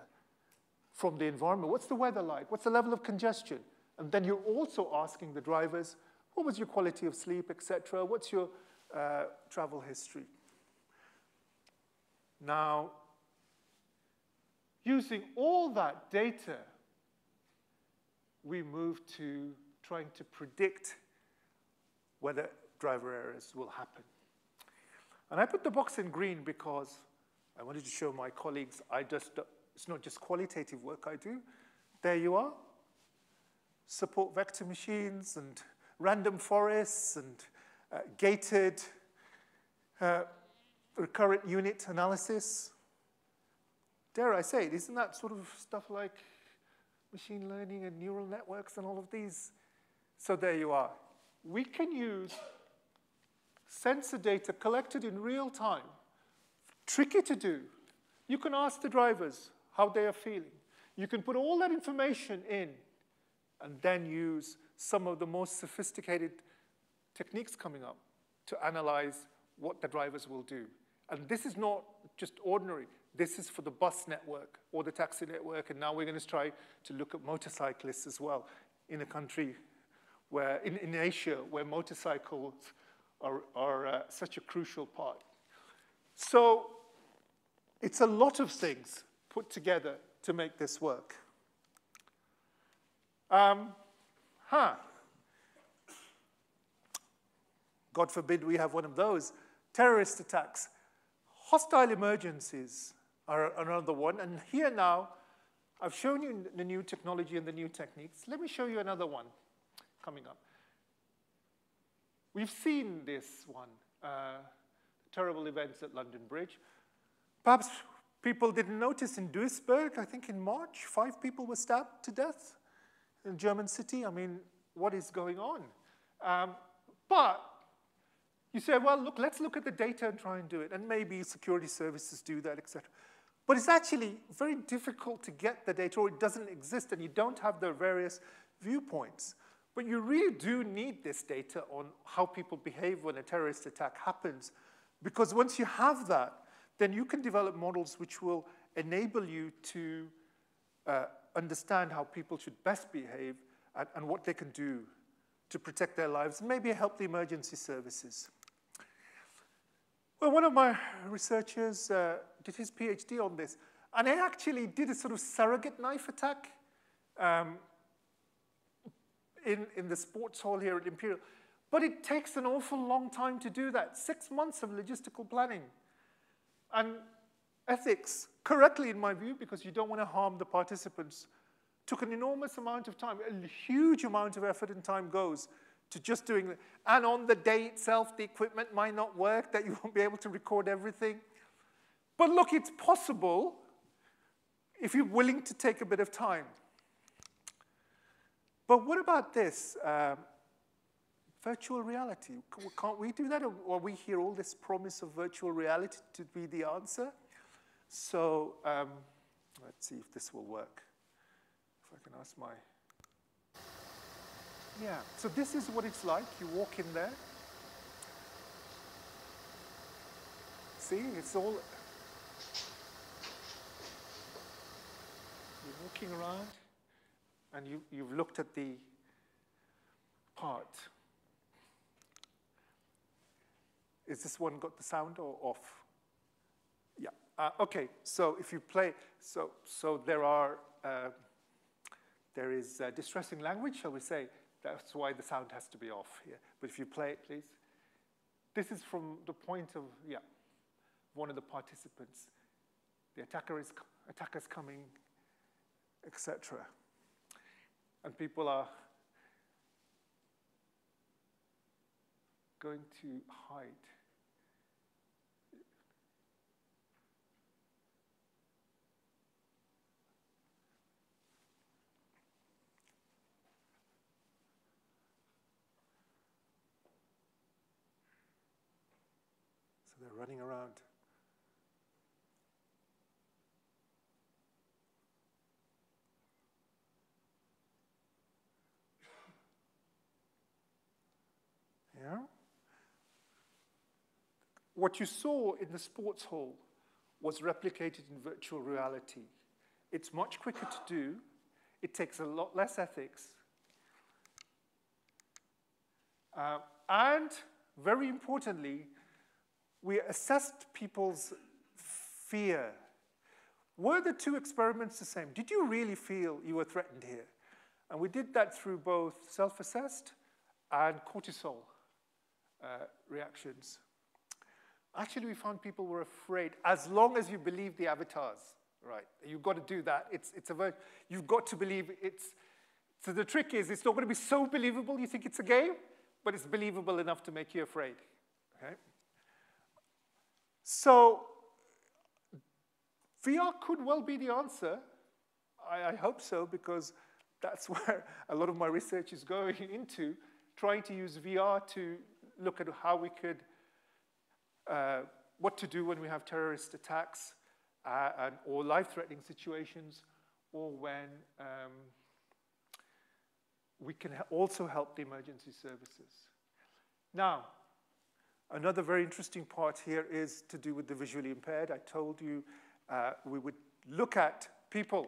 from the environment. What's the weather like? What's the level of congestion? And then you're also asking the drivers, what was your quality of sleep, etc.? What's your uh, travel history? Now, using all that data, we move to trying to predict whether driver errors will happen. And I put the box in green because I wanted to show my colleagues I just, it's not just qualitative work I do. There you are. Support vector machines and random forests and uh, gated uh, recurrent unit analysis. Dare I say it, isn't that sort of stuff like machine learning and neural networks and all of these? So there you are. We can use sensor data collected in real time. Tricky to do. You can ask the drivers how they are feeling. You can put all that information in and then use some of the most sophisticated techniques coming up to analyze what the drivers will do. And this is not just ordinary. This is for the bus network or the taxi network, and now we're going to try to look at motorcyclists as well in a country where, in, in Asia, where motorcycles are, are uh, such a crucial part. So it's a lot of things put together to make this work. Um, huh. God forbid we have one of those. Terrorist attacks. Hostile emergencies are another one. And here now, I've shown you the new technology and the new techniques. Let me show you another one coming up. We've seen this one, uh, terrible events at London Bridge. Perhaps people didn't notice in Duisburg, I think in March, five people were stabbed to death German city. I mean, what is going on? Um, but you say, well, look, let's look at the data and try and do it. And maybe security services do that, etc. But it's actually very difficult to get the data, or it doesn't exist, and you don't have the various viewpoints. But you really do need this data on how people behave when a terrorist attack happens. Because once you have that, then you can develop models which will enable you to uh, understand how people should best behave and, and, what they can do to protect their lives and maybe help the emergency services. Well, one of my researchers uh, did his PhD on this, and he actually did a sort of surrogate knife attack. Um, in, in the sports hall here at Imperial. But it takes an awful long time to do that, six months of logistical planning. And ethics, correctly in my view, because you don't want to harm the participants, took an enormous amount of time. A huge amount of effort and time goes to just doing it. And on the day itself, the equipment might not work, that you won't be able to record everything. But look, it's possible if you're willing to take a bit of time. But what about this? Um, virtual reality. Can't we do that? Or we hear all this promise of virtual reality to be the answer? So um, let's see if this will work. If I can ask my. Yeah, so this is what it's like. You walk in there. See, it's all. You're walking around and you, you've looked at the part. Is this one got the sound or off? Uh, okay. So if you play, so so there are uh, there is uh, distressing language, shall we say? That's why the sound has to be off here. But if you play it, please. This is from the point of yeah, one of the participants. The attacker is attacker's coming, etc and people are going to hide. They're running around. Yeah? What you saw in the sports hall was replicated in virtual reality. It's much quicker to do, it takes a lot less ethics. Uh, and very importantly, we assessed people's fear. Were the two experiments the same? Did you really feel you were threatened here? And we did that through both self assessed and cortisol uh, reactions. Actually, we found people were afraid as long as you believe the avatars, right? You've got to do that. It's, it's a, you've got to believe it's. So the trick is, it's not going to be so believable you think it's a game, but it's believable enough to make you afraid. Okay? So VR could well be the answer. I, I hope so, because that's where a lot of my research is going into, trying to use VR to look at how we could, uh, what to do when we have terrorist attacks uh, and, or life-threatening situations, or when um, we can also help the emergency services. Now, another very interesting part here is to do with the visually impaired. I told you uh, we would look at people.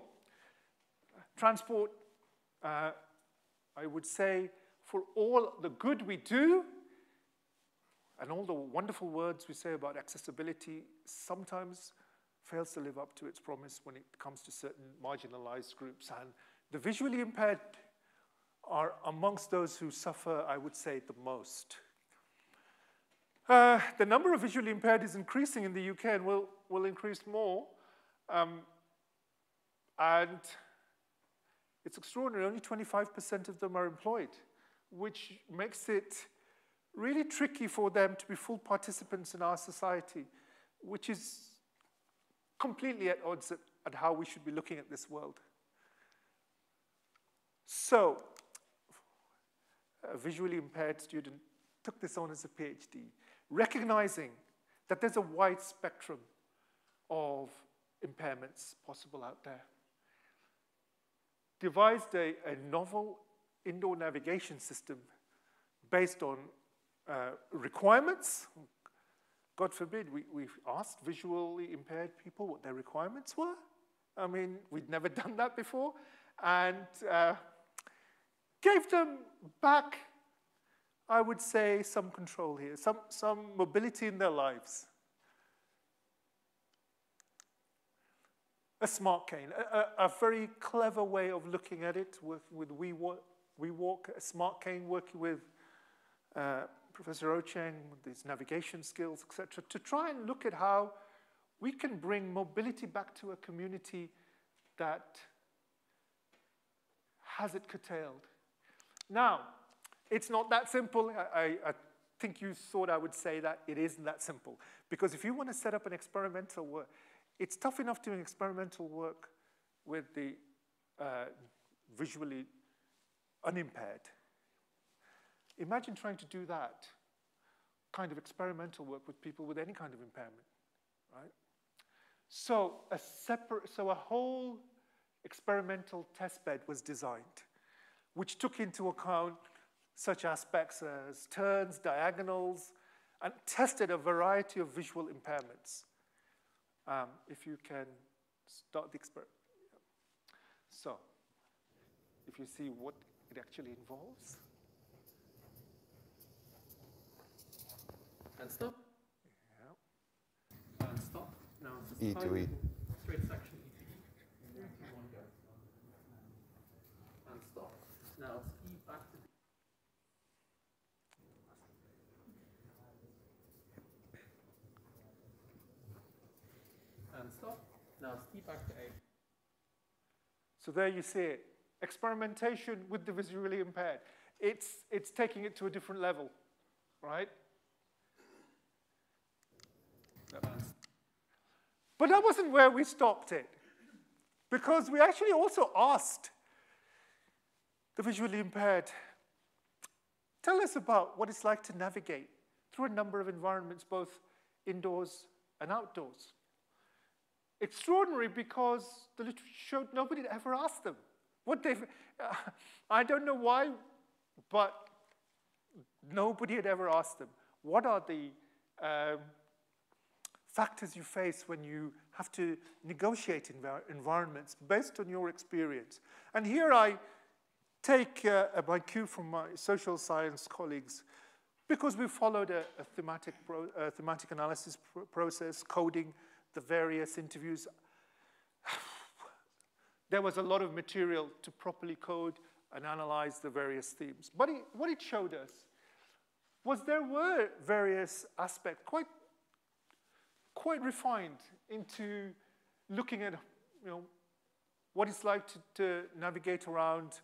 Transport, uh, I would say, for all the good we do, and all the wonderful words we say about accessibility, sometimes fails to live up to its promise when it comes to certain marginalized groups. And the visually impaired are amongst those who suffer, I would say, the most. Uh, the number of visually impaired is increasing in the UK and will, will increase more. Um, and it's extraordinary, only 25% of them are employed, which makes it really tricky for them to be full participants in our society, which is completely at odds at, at how we should be looking at this world. So, a visually impaired student took this on as a PhD, recognizing that there's a wide spectrum of impairments possible out there. Devised a, a novel indoor navigation system based on uh, requirements. God forbid, we, we've asked visually impaired people what their requirements were. I mean, we'd never done that before. And uh, gave them back, I would say, some control here, some, some mobility in their lives. A smart cane, a, a, a very clever way of looking at it, working with WeWalk, WeWalk a smart cane, working with uh, Professor Ochieng, his navigation skills, etc., to try and look at how we can bring mobility back to a community that has it curtailed. Now, it's not that simple. I, I, think you thought I would say that. It isn't that simple. Because if you want to set up an experimental work, it's tough enough doing experimental work with the uh, visually unimpaired. Imagine trying to do that kind of experimental work with people with any kind of impairment, right? So a separate, so a whole experimental test bed was designed, which took into account such aspects as turns, diagonals, and tested a variety of visual impairments. Um, if you can start the experiment. So, if you see what it actually involves. And stop. Yeah. And stop. Now E to E. Straight section E to E. One go. And stop. Now ski back to And stop. Now back to A. So there you see it. Experimentation with the visually impaired. It's, it's taking it to a different level, right? But that wasn't where we stopped it. Because we actually also asked the visually impaired, tell us about what it's like to navigate through a number of environments, both indoors and outdoors. Extraordinary because the literature showed nobody had ever asked them. What they, uh, I don't know why, but nobody had ever asked them. What are the um, factors you face when you have to negotiate env environments based on your experience? And here I take uh, my cue from my social science colleagues because we followed a, a thematic, pro, a thematic analysis pr process, coding the various interviews. there was a lot of material to properly code and analyze the various themes. But it, what it showed us was there were various aspects, quite, quite refined into looking at you know, what it's like to, to navigate around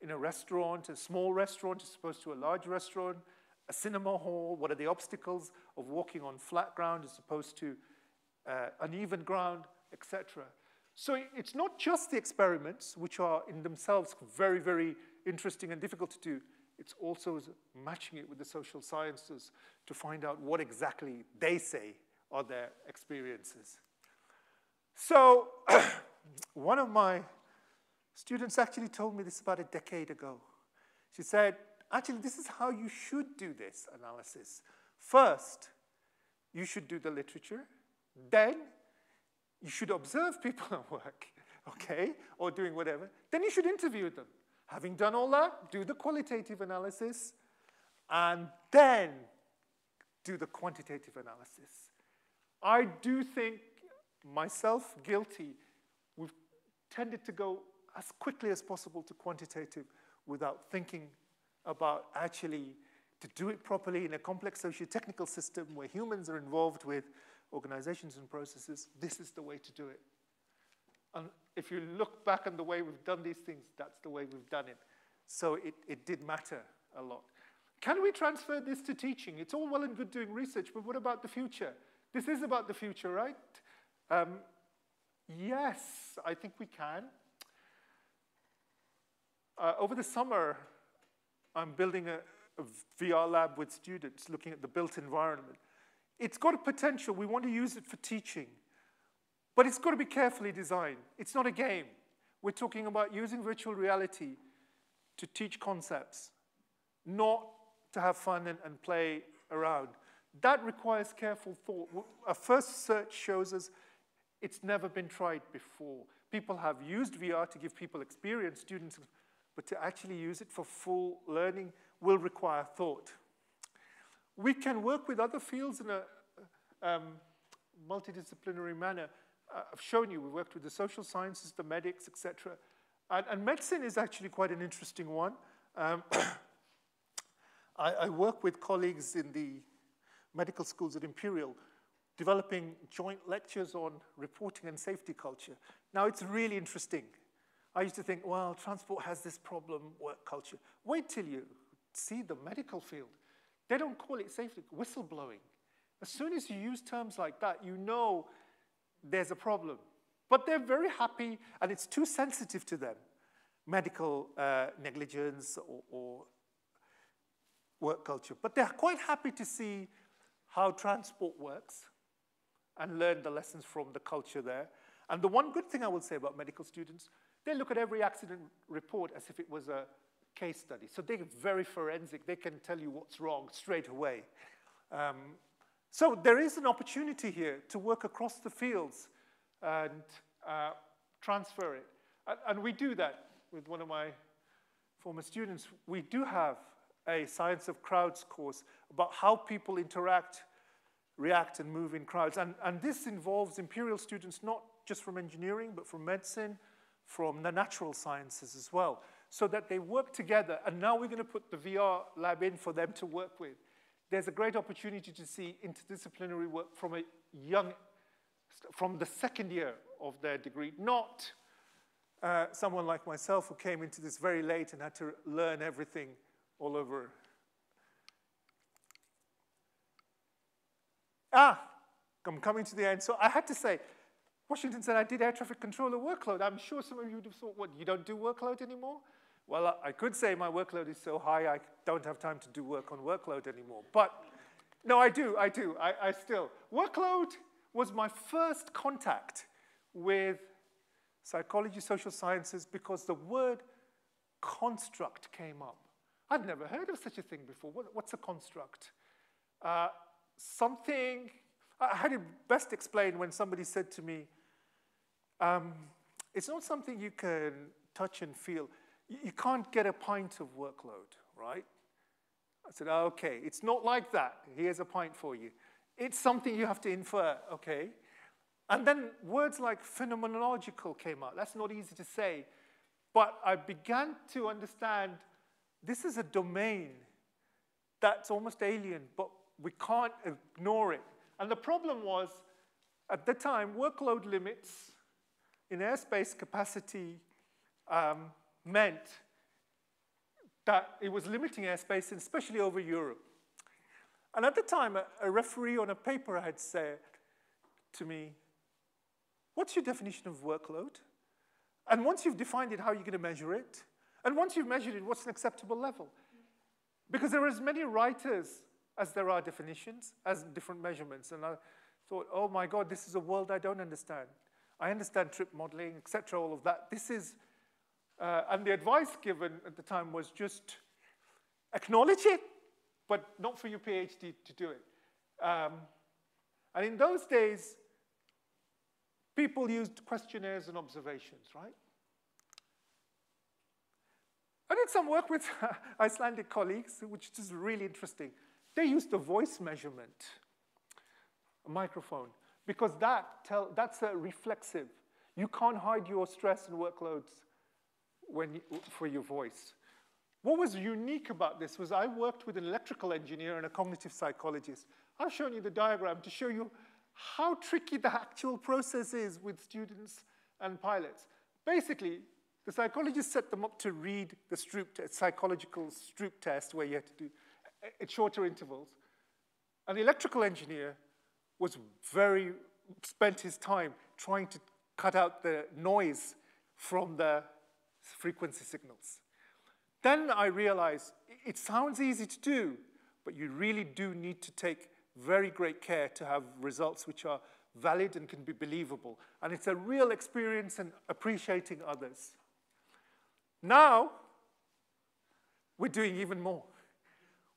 in a restaurant, a small restaurant as opposed to a large restaurant, a cinema hall, what are the obstacles of walking on flat ground as opposed to uh, uneven ground, etc. So it's not just the experiments, which are in themselves very, very interesting and difficult to do. It's also matching it with the social sciences to find out what exactly they say are their experiences. So one of my students actually told me this about a decade ago. She said, actually, this is how you should do this analysis. First, you should do the literature. Then, you should observe people at work, okay, or doing whatever. Then you should interview them. Having done all that, do the qualitative analysis, and then do the quantitative analysis. I do think, myself guilty, we've tended to go as quickly as possible to quantitative without thinking about actually to do it properly in a complex socio-technical system where humans are involved with organizations and processes, this is the way to do it. And if you look back on the way we've done these things, that's the way we've done it. So it, it did matter a lot. Can we transfer this to teaching? It's all well and good doing research, but what about the future? This is about the future, right? Um, yes, I think we can. Uh, over the summer, I'm building a, a VR lab with students looking at the built environment. It's got a potential. We want to use it for teaching. But it's got to be carefully designed. It's not a game. We're talking about using virtual reality to teach concepts, not to have fun and, and play around. That requires careful thought. A first search shows us it's never been tried before. People have used VR to give people experience, students but to actually use it for full learning will require thought. We can work with other fields in a um, multidisciplinary manner. Uh, I've shown you, we worked with the social sciences, the medics, etc. And, and, medicine is actually quite an interesting one. Um, I, I work with colleagues in the medical schools at Imperial developing joint lectures on reporting and safety culture. Now, it's really interesting I used to think, well, transport has this problem, work culture. Wait till you see the medical field. They don't call it safety, whistleblowing. As soon as you use terms like that, you know there's a problem. But they're very happy, and it's too sensitive to them. Medical uh, negligence or, or work culture. But they're quite happy to see how transport works and learn the lessons from the culture there. And the one good thing I will say about medical students, they look at every accident report as if it was a case study. So they're very forensic. They can tell you what's wrong straight away. Um, so there is an opportunity here to work across the fields and uh, transfer it. And, and we do that with one of my former students. We do have a Science of Crowds course about how people interact, react, and move in crowds. And, and this involves Imperial students not just from engineering, but from medicine, from the natural sciences as well, so that they work together. And now we're going to put the VR lab in for them to work with. There's a great opportunity to see interdisciplinary work from a young, from the second year of their degree, not uh, someone like myself who came into this very late and had to learn everything all over. Ah, I'm coming to the end. So I had to say, Washington said, I did air traffic controller workload. I'm sure some of you would have thought, what, you don't do workload anymore? Well, I could say my workload is so high, I don't have time to do work on workload anymore. But No, I do, I do, I, I still. Workload was my first contact with psychology, social sciences, because the word construct came up. I'd never heard of such a thing before. What, what's a construct? Uh, something, I had it best explained when somebody said to me, um, it's not something you can touch and feel. You, can't get a pint of workload, right? I said, oh, okay, it's not like that. Here's a pint for you. It's something you have to infer, okay? And then words like phenomenological came out. That's not easy to say. But I began to understand this is a domain that's almost alien, but we can't ignore it. And the problem was, at the time, workload limits in airspace capacity um, meant that it was limiting airspace, especially over Europe. And at the time, a, referee on a paper had said to me, what's your definition of workload? And once you've defined it, how are you going to measure it? And once you've measured it, what's an acceptable level? Because there are as many writers as there are definitions, as different measurements. And I thought, oh my God, this is a world I don't understand. I understand trip modeling, etc., all of that. This is, uh, and the advice given at the time was just acknowledge it, but not for your PhD to do it. Um, and in those days, people used questionnaires and observations, right? I did some work with Icelandic colleagues, which is really interesting. They used a voice measurement, a microphone, because that tell, that's a reflexive. You can't hide your stress and workloads when for your voice. What was unique about this was I worked with an electrical engineer and a cognitive psychologist. I've shown you the diagram to show you how tricky the actual process is with students and pilots. Basically, the psychologist set them up to read the Stroop test, psychological Stroop test, where you had to do uh, at shorter intervals. And the electrical engineer was very, spent his time trying to cut out the noise from the frequency signals. Then I realized it sounds easy to do, but you really do need to take very great care to have results which are valid and can be believable. And it's a real experience in appreciating others. Now, we're doing even more.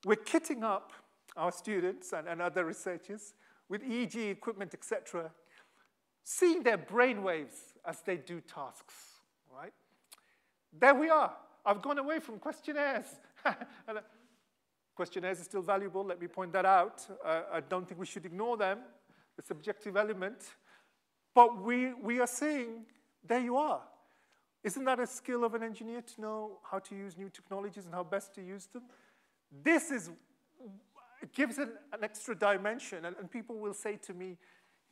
We're kitting up our students and, and other researchers with EEG equipment, etc., seeing their brain waves as they do tasks? There we are. I've gone away from questionnaires. uh, questionnaires are still valuable, let me point that out. Uh, I don't think we should ignore them, the subjective element. But we, we are saying, there you are. Isn't that a skill of an engineer to know how to use new technologies and how best to use them? This is, it gives an, an extra dimension, and, and people will say to me,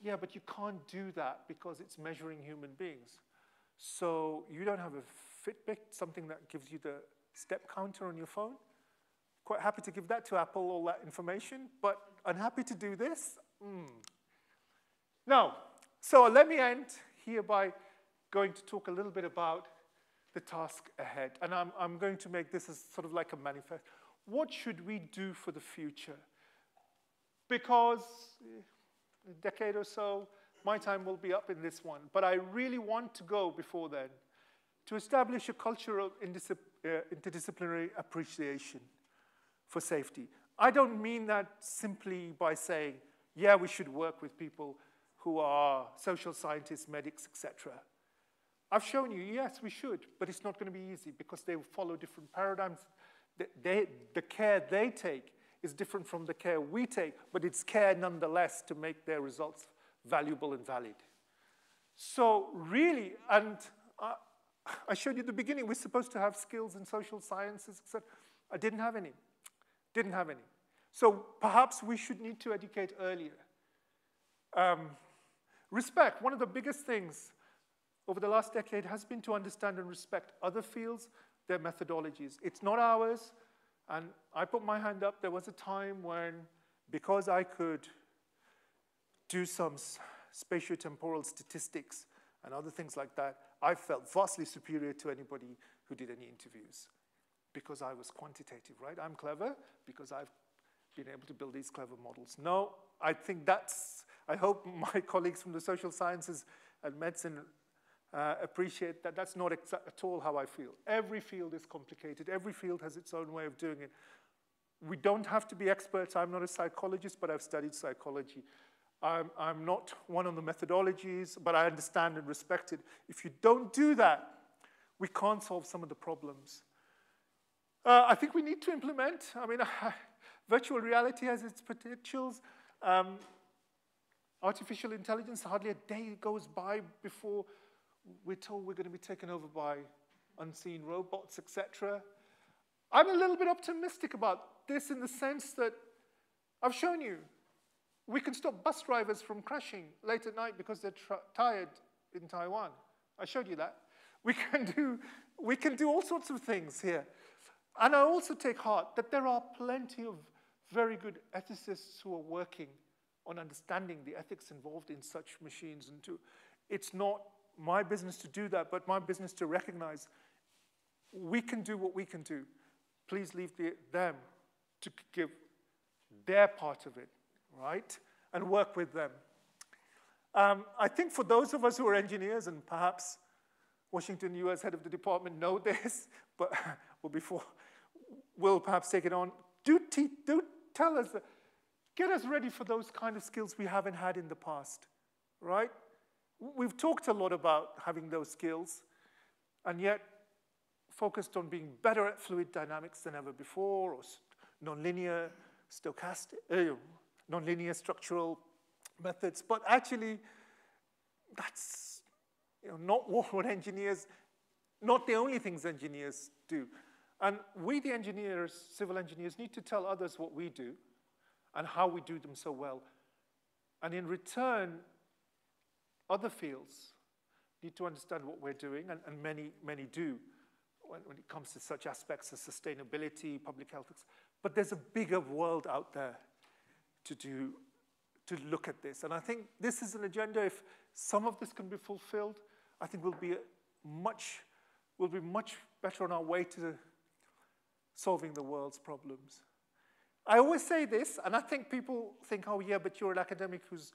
yeah, but you can't do that because it's measuring human beings. So you don't have a Fitbit, something that gives you the step counter on your phone? Quite happy to give that to Apple, all that information, but unhappy to do this? Mm. Now, so let me end here by going to talk a little bit about the task ahead. And I'm, I'm going to make this as sort of like a manifest. What should we do for the future? Because a decade or so, my time will be up in this one. But I really want to go before then to establish a culture of uh, interdisciplinary appreciation for safety. I don't mean that simply by saying, yeah, we should work with people who are social scientists, medics, etc. I've shown you, yes, we should, but it's not going to be easy because they follow different paradigms. They, the care they take is different from the care we take, but it's care nonetheless to make their results valuable and valid. So really, and I, showed you the beginning, we're supposed to have skills in social sciences, etc. I didn't have any, didn't have any. So perhaps we should need to educate earlier. Um, respect, one of the biggest things over the last decade has been to understand and respect other fields, their methodologies. It's not ours, and I put my hand up. There was a time when, because I could do some spatiotemporal statistics and other things like that, I felt vastly superior to anybody who did any interviews because I was quantitative, right? I'm clever because I've been able to build these clever models. No, I think that's, I hope my colleagues from the social sciences and medicine uh, appreciate that that's not at all how I feel. Every field is complicated. Every field has its own way of doing it. We don't have to be experts. I'm not a psychologist, but I've studied psychology. I'm, I'm not one on the methodologies, but I understand and respect it. If you don't do that, we can't solve some of the problems. Uh, I think we need to implement, I mean, virtual reality has its potentials. Um, artificial intelligence, hardly a day goes by before we're told we're going to be taken over by unseen robots, etc. I'm a little bit optimistic about this in the sense that I've shown you we can stop bus drivers from crashing late at night because they're tired in Taiwan. I showed you that. We can, do, we can do all sorts of things here. And I also take heart that there are plenty of very good ethicists who are working on understanding the ethics involved in such machines. And to, it's not my business to do that, but my business to recognize we can do what we can do. Please leave the, them to give their part of it, right? And work with them. Um, I think for those of us who are engineers, and perhaps Washington, U.S. head of the department know this, but well, before we'll perhaps take it on, do, do tell us, get us ready for those kind of skills we haven't had in the past, right? We've talked a lot about having those skills, and yet focused on being better at fluid dynamics than ever before, or nonlinear stochastic, uh, nonlinear structural methods. But actually, that's you know, not what engineers, not the only things engineers do. And we, the engineers, civil engineers, need to tell others what we do and how we do them so well. And in return, other fields need to understand what we're doing, and, and many, many do when, when, it comes to such aspects as sustainability, public health. But there's a bigger world out there to do, to look at this. And I think this is an agenda, if some of this can be fulfilled, I think we'll be much, we'll be much better on our way to solving the world's problems. I always say this, and I think people think, oh yeah, but you're an academic who's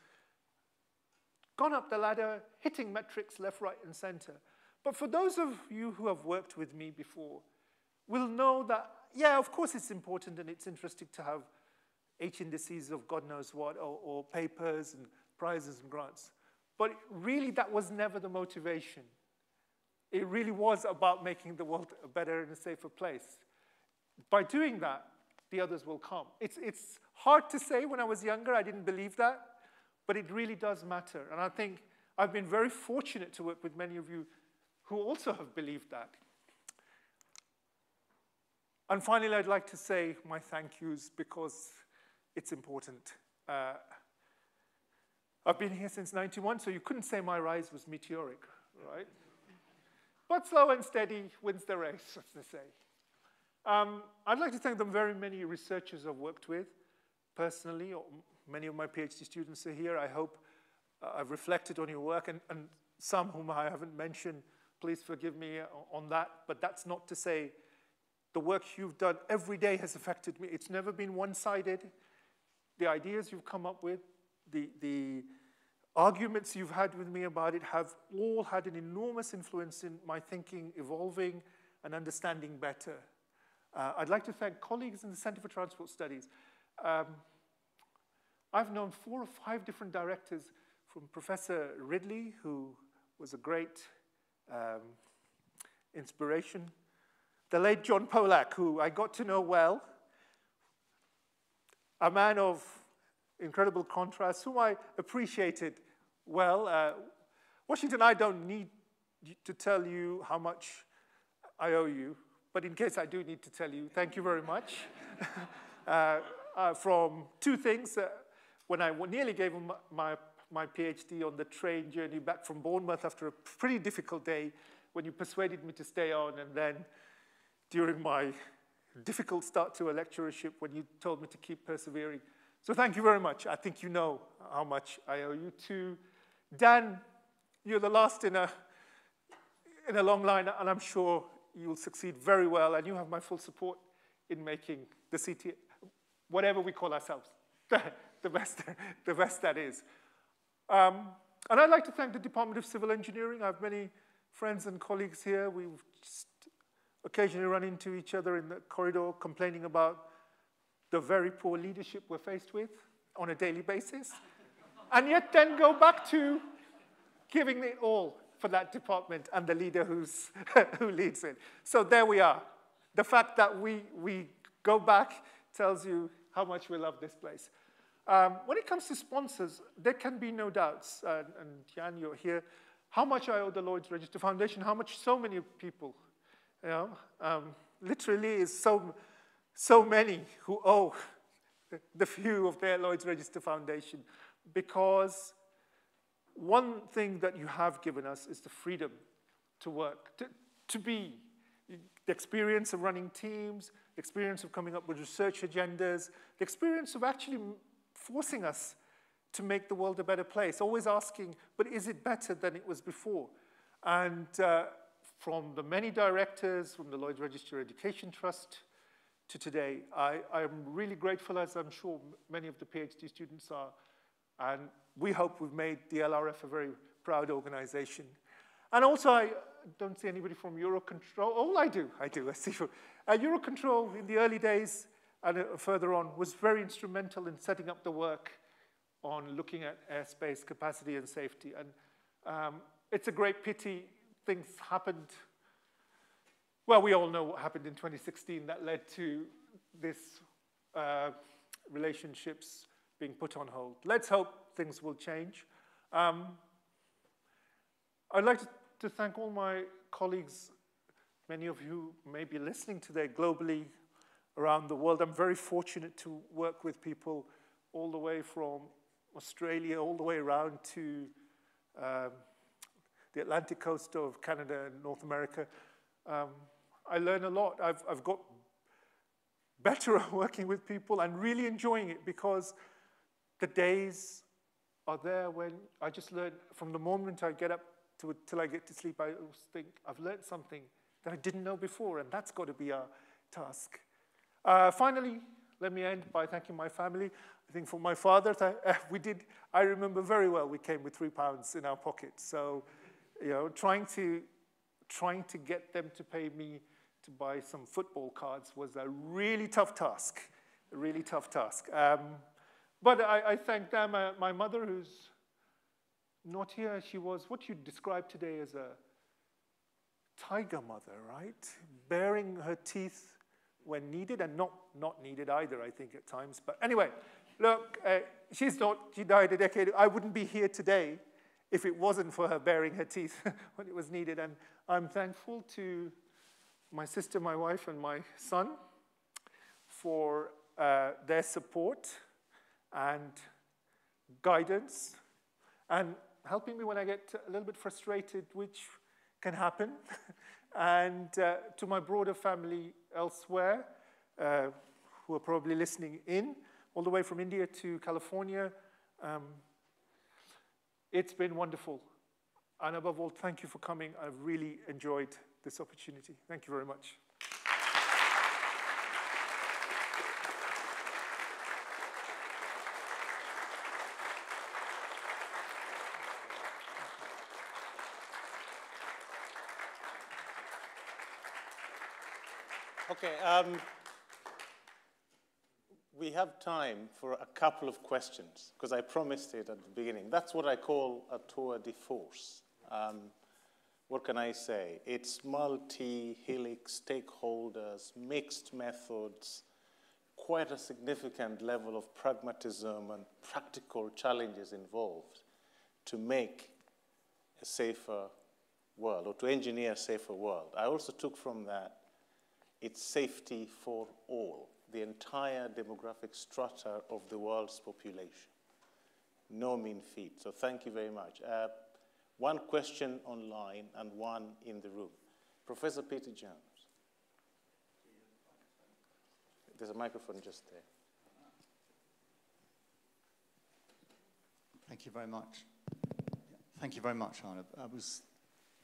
gone up the ladder, hitting metrics left, right, and center. But for those of you who have worked with me before, will know that, yeah, of course it's important and it's interesting to have H indices of God knows what, or, or papers and prizes and grants. But really, that was never the motivation. It really was about making the world a better and a safer place. By doing that, the others will come. It's, it's hard to say when I was younger, I didn't believe that. But it really does matter. And I think I've been very fortunate to work with many of you who also have believed that. And finally, I'd like to say my thank yous because it's important. Uh, I've been here since 91, so you couldn't say my rise was meteoric, right? but slow and steady wins the race, as they say. Um, I'd like to thank the very many researchers I've worked with personally, Many of my PhD students are here. I hope uh, I've reflected on your work, and, and some whom I haven't mentioned, please forgive me on that. But that's not to say the work you've done every day has affected me. It's never been one-sided. The ideas you've come up with, the, the arguments you've had with me about it have all had an enormous influence in my thinking, evolving, and understanding better. Uh, I'd like to thank colleagues in the Center for Transport Studies. Um, I've known four or five different directors from Professor Ridley, who was a great um, inspiration, the late John Polak, who I got to know well, a man of incredible contrast, whom I appreciated well. Uh, Washington, I don't need to tell you how much I owe you, but in case I do need to tell you, thank you very much. uh, uh, from two things. Uh, when I nearly gave him my, my PhD on the train journey back from Bournemouth after a pretty difficult day, when you persuaded me to stay on, and then during my difficult start to a lecturership, when you told me to keep persevering. So thank you very much. I think you know how much I owe you to. Dan, you're the last in a, in a long line, and I'm sure you'll succeed very well, and you have my full support in making the CTA, whatever we call ourselves, the, best, the best that is. Um, and I'd like to thank the Department of Civil Engineering. I have many friends and colleagues here. We've occasionally run into each other in the corridor complaining about the very poor leadership we're faced with on a daily basis, and yet then go back to giving it all for that department and the leader who's, who leads it. So there we are. The fact that we, we go back tells you how much we love this place. Um, when it comes to sponsors, there can be no doubts, uh, and Jan, you're here, how much I owe the Lloyd's Register Foundation, how much so many people, you know, um, literally is so, so many who owe the few of their Lloyd's Register Foundation because one thing that you have given us is the freedom to work, to, to be, the experience of running teams, the experience of coming up with research agendas, the experience of actually forcing us to make the world a better place, always asking, but is it better than it was before? And uh, from the many directors, from the Lloyd's Register Education Trust to today, I, I'm really grateful, as I'm sure many of the PhD students are, and we hope we've made the LRF a very proud organization. And also, I don't see anybody from Eurocontrol. All I do, I do, I see. Uh, Eurocontrol in the early days and uh, further on was very instrumental in setting up the work on looking at airspace capacity and safety. And um, it's a great pity things happened. Well, we all know what happened in 2016 that led to this uh, relationships being put on hold. Let's hope things will change. Um, I'd like to, thank all my colleagues, many of you may be listening today globally around the world. I'm very fortunate to work with people all the way from Australia, all the way around to um, the Atlantic coast of Canada and North America. Um, I learn a lot. I've, I've got better at working with people and really enjoying it because the days are there when I just learn from the moment I get up to till I get to sleep, I think I've learned something that I didn't know before, and that's got to be our task. Uh, finally, let me end by thanking my family. I think for my father, we did, I remember very well, we came with three pounds in our pockets. So, you know, trying to, trying to get them to pay me to buy some football cards was a really tough task, a really tough task. Um, but I, I thank them. Uh, my mother, who's not here, she was what you describe today as a tiger mother, right? Baring her teeth when needed and not, not needed either, I think, at times. But anyway, look, uh, she's not, she died a decade I wouldn't be here today if it wasn't for her baring her teeth when it was needed. And I'm thankful to my sister, my wife, and my son for uh, their support and guidance and helping me when I get a little bit frustrated, which can happen. and uh, to my broader family elsewhere, uh, who are probably listening in, all the way from India to California. Um, it's been wonderful. And above all, thank you for coming. I've really enjoyed this opportunity. Thank you very much. Okay. Um, we have time for a couple of questions because I promised it at the beginning. That's what I call a tour de force. Um, what can I say? It's multi-helix stakeholders, mixed methods, quite a significant level of pragmatism and practical challenges involved to make a safer world or to engineer a safer world. I also took from that it's safety for all, the entire demographic strata of the world's population. No mean feat. So thank you very much. Uh, one question online and one in the room. Professor Peter Jones. There's a microphone just there. Thank you very much. Thank you very much. That was,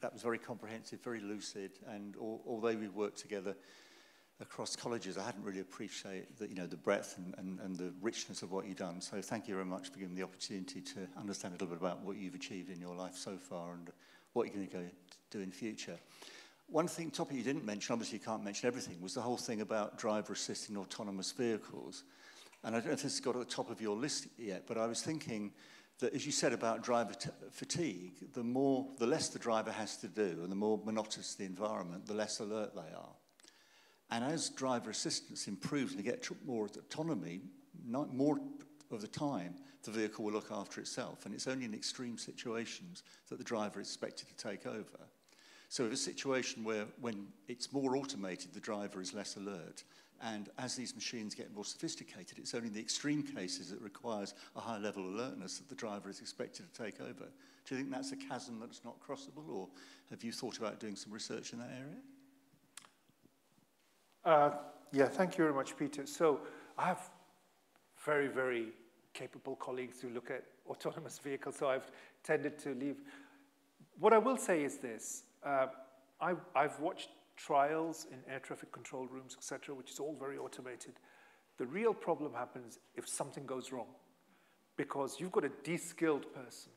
that was very comprehensive, very lucid, and all, although we've worked together across colleges. I hadn't really appreciated the, you know, the breadth and, and, and the richness of what you've done. So thank you very much for giving me the opportunity to understand a little bit about what you've achieved in your life so far and what you're going to go do in future. One thing, topic you didn't mention, obviously you can't mention everything, was the whole thing about driver assisting autonomous vehicles. And I don't know if this has got at the top of your list yet, but I was thinking that as you said about driver fatigue, the more, the less the driver has to do and the more monotonous the environment, the less alert they are. And as driver assistance improves and they get more autonomy, more of the time, the vehicle will look after itself. And it's only in extreme situations that the driver is expected to take over. So if a situation where when it's more automated, the driver is less alert, and as these machines get more sophisticated, it's only in the extreme cases that requires a high level of alertness that the driver is expected to take over. Do you think that's a chasm that's not crossable, or have you thought about doing some research in that area? Uh, yeah, thank you very much, Peter. So I have very, very capable colleagues who look at autonomous vehicles, so I've tended to leave. What I will say is this. Uh, I, I've watched trials in air traffic control rooms, etc., which is all very automated. The real problem happens if something goes wrong, because you've got a de-skilled person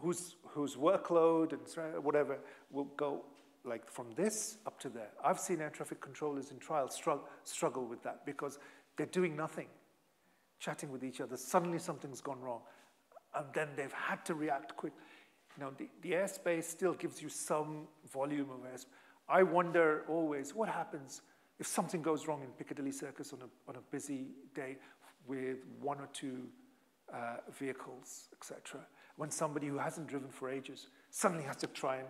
whose, whose workload and whatever will go like from this up to there. I've seen air traffic controllers in trials struggle, struggle with that because they're doing nothing, chatting with each other. Suddenly something's gone wrong. And then they've had to react quick. Now, the, the airspace still gives you some volume of airspace. I wonder always what happens if something goes wrong in Piccadilly Circus on a, on a busy day with one or two uh, vehicles, etc. When somebody who hasn't driven for ages suddenly has to try and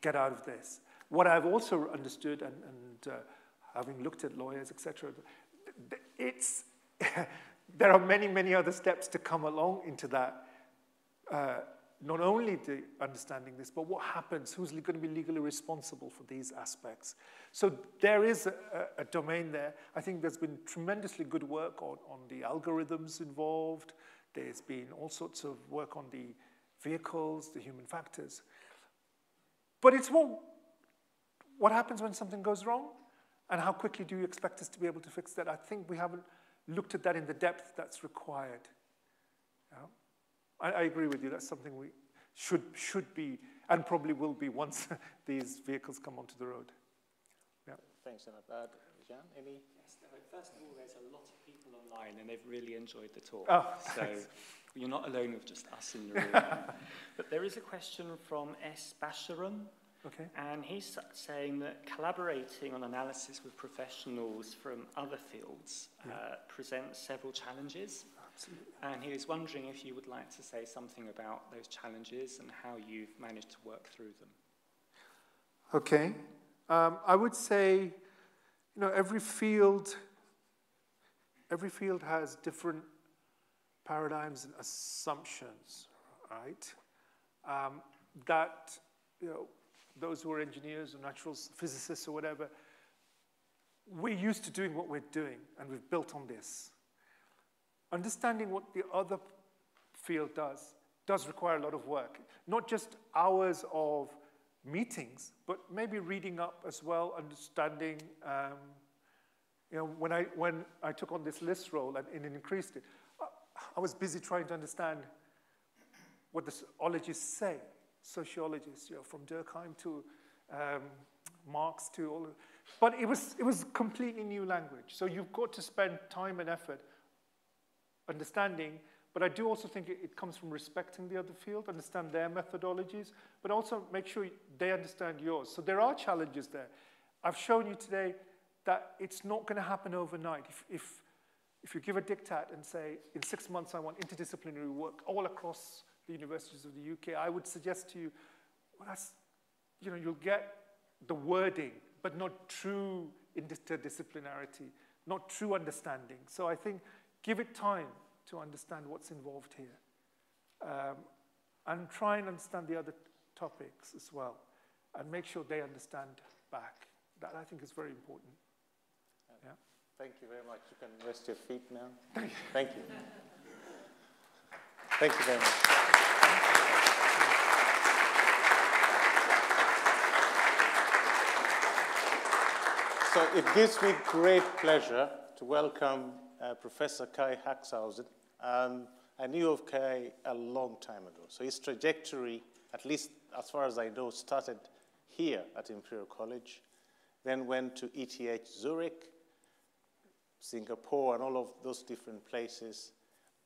get out of this. What I've also understood, and, and uh, having looked at lawyers, etc., it's there are many, many other steps to come along into that. Uh, not only the understanding this, but what happens, who's going to be legally responsible for these aspects. So there is a, a, domain there. I think there's been tremendously good work on, on the algorithms involved. There's been all sorts of work on the vehicles, the human factors. But it's what, what happens when something goes wrong? And how quickly do you expect us to be able to fix that? I think we haven't looked at that in the depth that's required. I, I agree with you. That's something we should, should be and probably will be once these vehicles come onto the road. Yeah. Thanks, Anand. Uh, Jan, any? Yes, first of all, there's a lot of people online and they've really enjoyed the talk. Oh, so thanks. you're not alone with just us in the room. but there is a question from S. Basharam. Okay. And he's saying that collaborating on analysis with professionals from other fields yeah. uh, presents several challenges. Absolutely. And he was wondering if you would like to say something about those challenges and how you've managed to work through them. Okay. Um, I would say, you know, every field, every field has different paradigms and assumptions, right? Um, that, you know, those who are engineers or natural physicists or whatever, we're used to doing what we're doing, and we've built on this understanding what the other field does does require a lot of work. Not just hours of meetings, but maybe reading up as well, understanding. Um, you know, when I, when I took on this LISS role and, and increased it, I, I was busy trying to understand what the sociologists say, sociologists, you know, from Durkheim to um, Marx to all of But it was, it was completely new language. So you've got to spend time and effort understanding, but I do also think it, it comes from respecting the other field, understand their methodologies, but also make sure they understand yours. So there are challenges there. I've shown you today that it's not going to happen overnight. If, if, if you give a diktat and say, in six months I want interdisciplinary work all across the universities of the UK, I would suggest to you, well, that's, you know, you'll get the wording, but not true interdisciplinarity, not true understanding. So I think Give it time to understand what's involved here. Um, and try and understand the other topics as well. And make sure they understand back. That I think is very important. Yeah. Thank you very much. You can rest your feet now. Thank you. Thank you very much. So it gives me great pleasure to welcome uh, Professor Kay Axhausen. Um, I knew of Kay a long time ago. So his trajectory, at least as far as I know, started here at Imperial College, then went to ETH Zurich, Singapore, and all of those different places,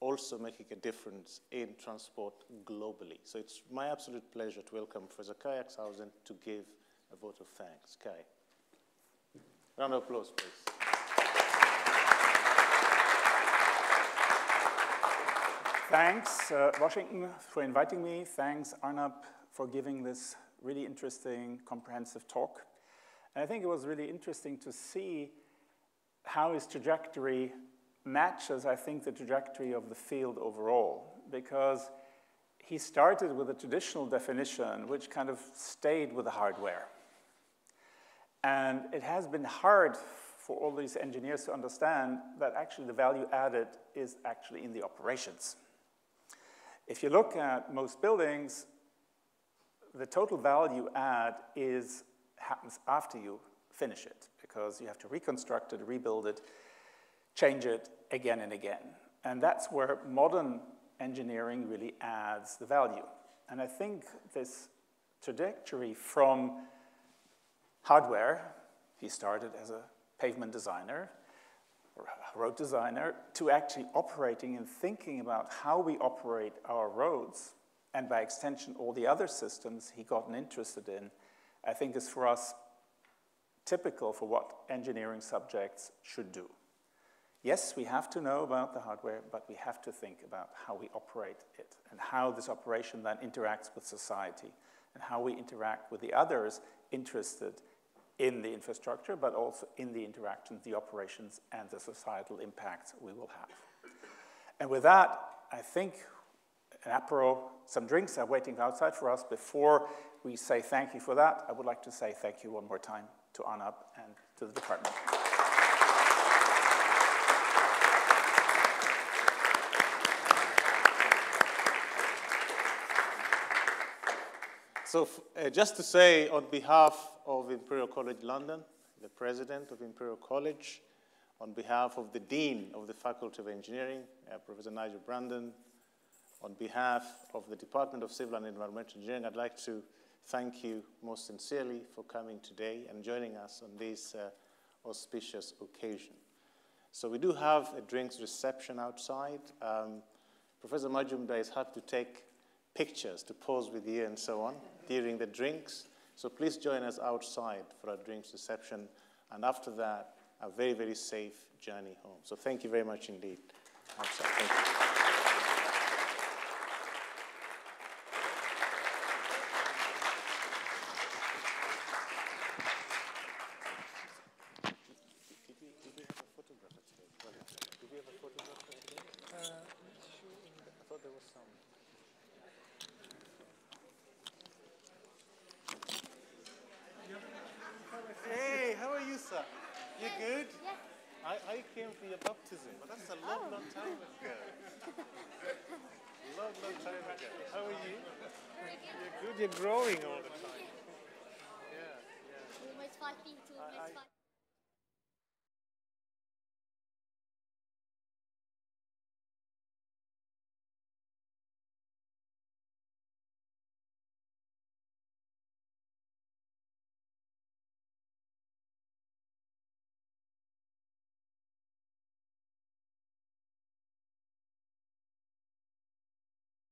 also making a difference in transport globally. So it's my absolute pleasure to welcome Professor Kay Axhausen to give a vote of thanks. Kay. Round of applause, please. Thanks, uh, Washington, for inviting me. Thanks, Arnab, for giving this really interesting, comprehensive talk. And I think it was really interesting to see how his trajectory matches, I think, the trajectory of the field overall, because he started with a traditional definition, which kind of stayed with the hardware. And it has been hard for all these engineers to understand that actually the value added is actually in the operations. If you look at most buildings, the total value add is, happens after you finish it because you have to reconstruct it, rebuild it, change it again and again. And that's where modern engineering really adds the value. And I think this trajectory from hardware, he started as a pavement designer, road designer to actually operating and thinking about how we operate our roads, and by extension, all the other systems he gotten interested in, I think is for us typical for what engineering subjects should do. Yes, we have to know about the hardware, but we have to think about how we operate it and how this operation then interacts with society and how we interact with the others interested in the infrastructure, but also in the interactions, the operations, and the societal impacts we will have. And with that, I think an apero, some drinks are waiting outside for us. Before we say thank you for that, I would like to say thank you one more time to Arnab and to the department. So uh, just to say on behalf of Imperial College London, the president of Imperial College, on behalf of the dean of the Faculty of Engineering, uh, Professor Nigel Brandon, on behalf of the Department of Civil and Environmental Engineering, I'd like to thank you most sincerely for coming today and joining us on this uh, auspicious occasion. So we do have a drinks reception outside. Um, Professor Majumdar is happy to take pictures to pose with you and so on during the drinks. So please join us outside for our drinks reception. And after that, a very, very safe journey home. So thank you very much indeed.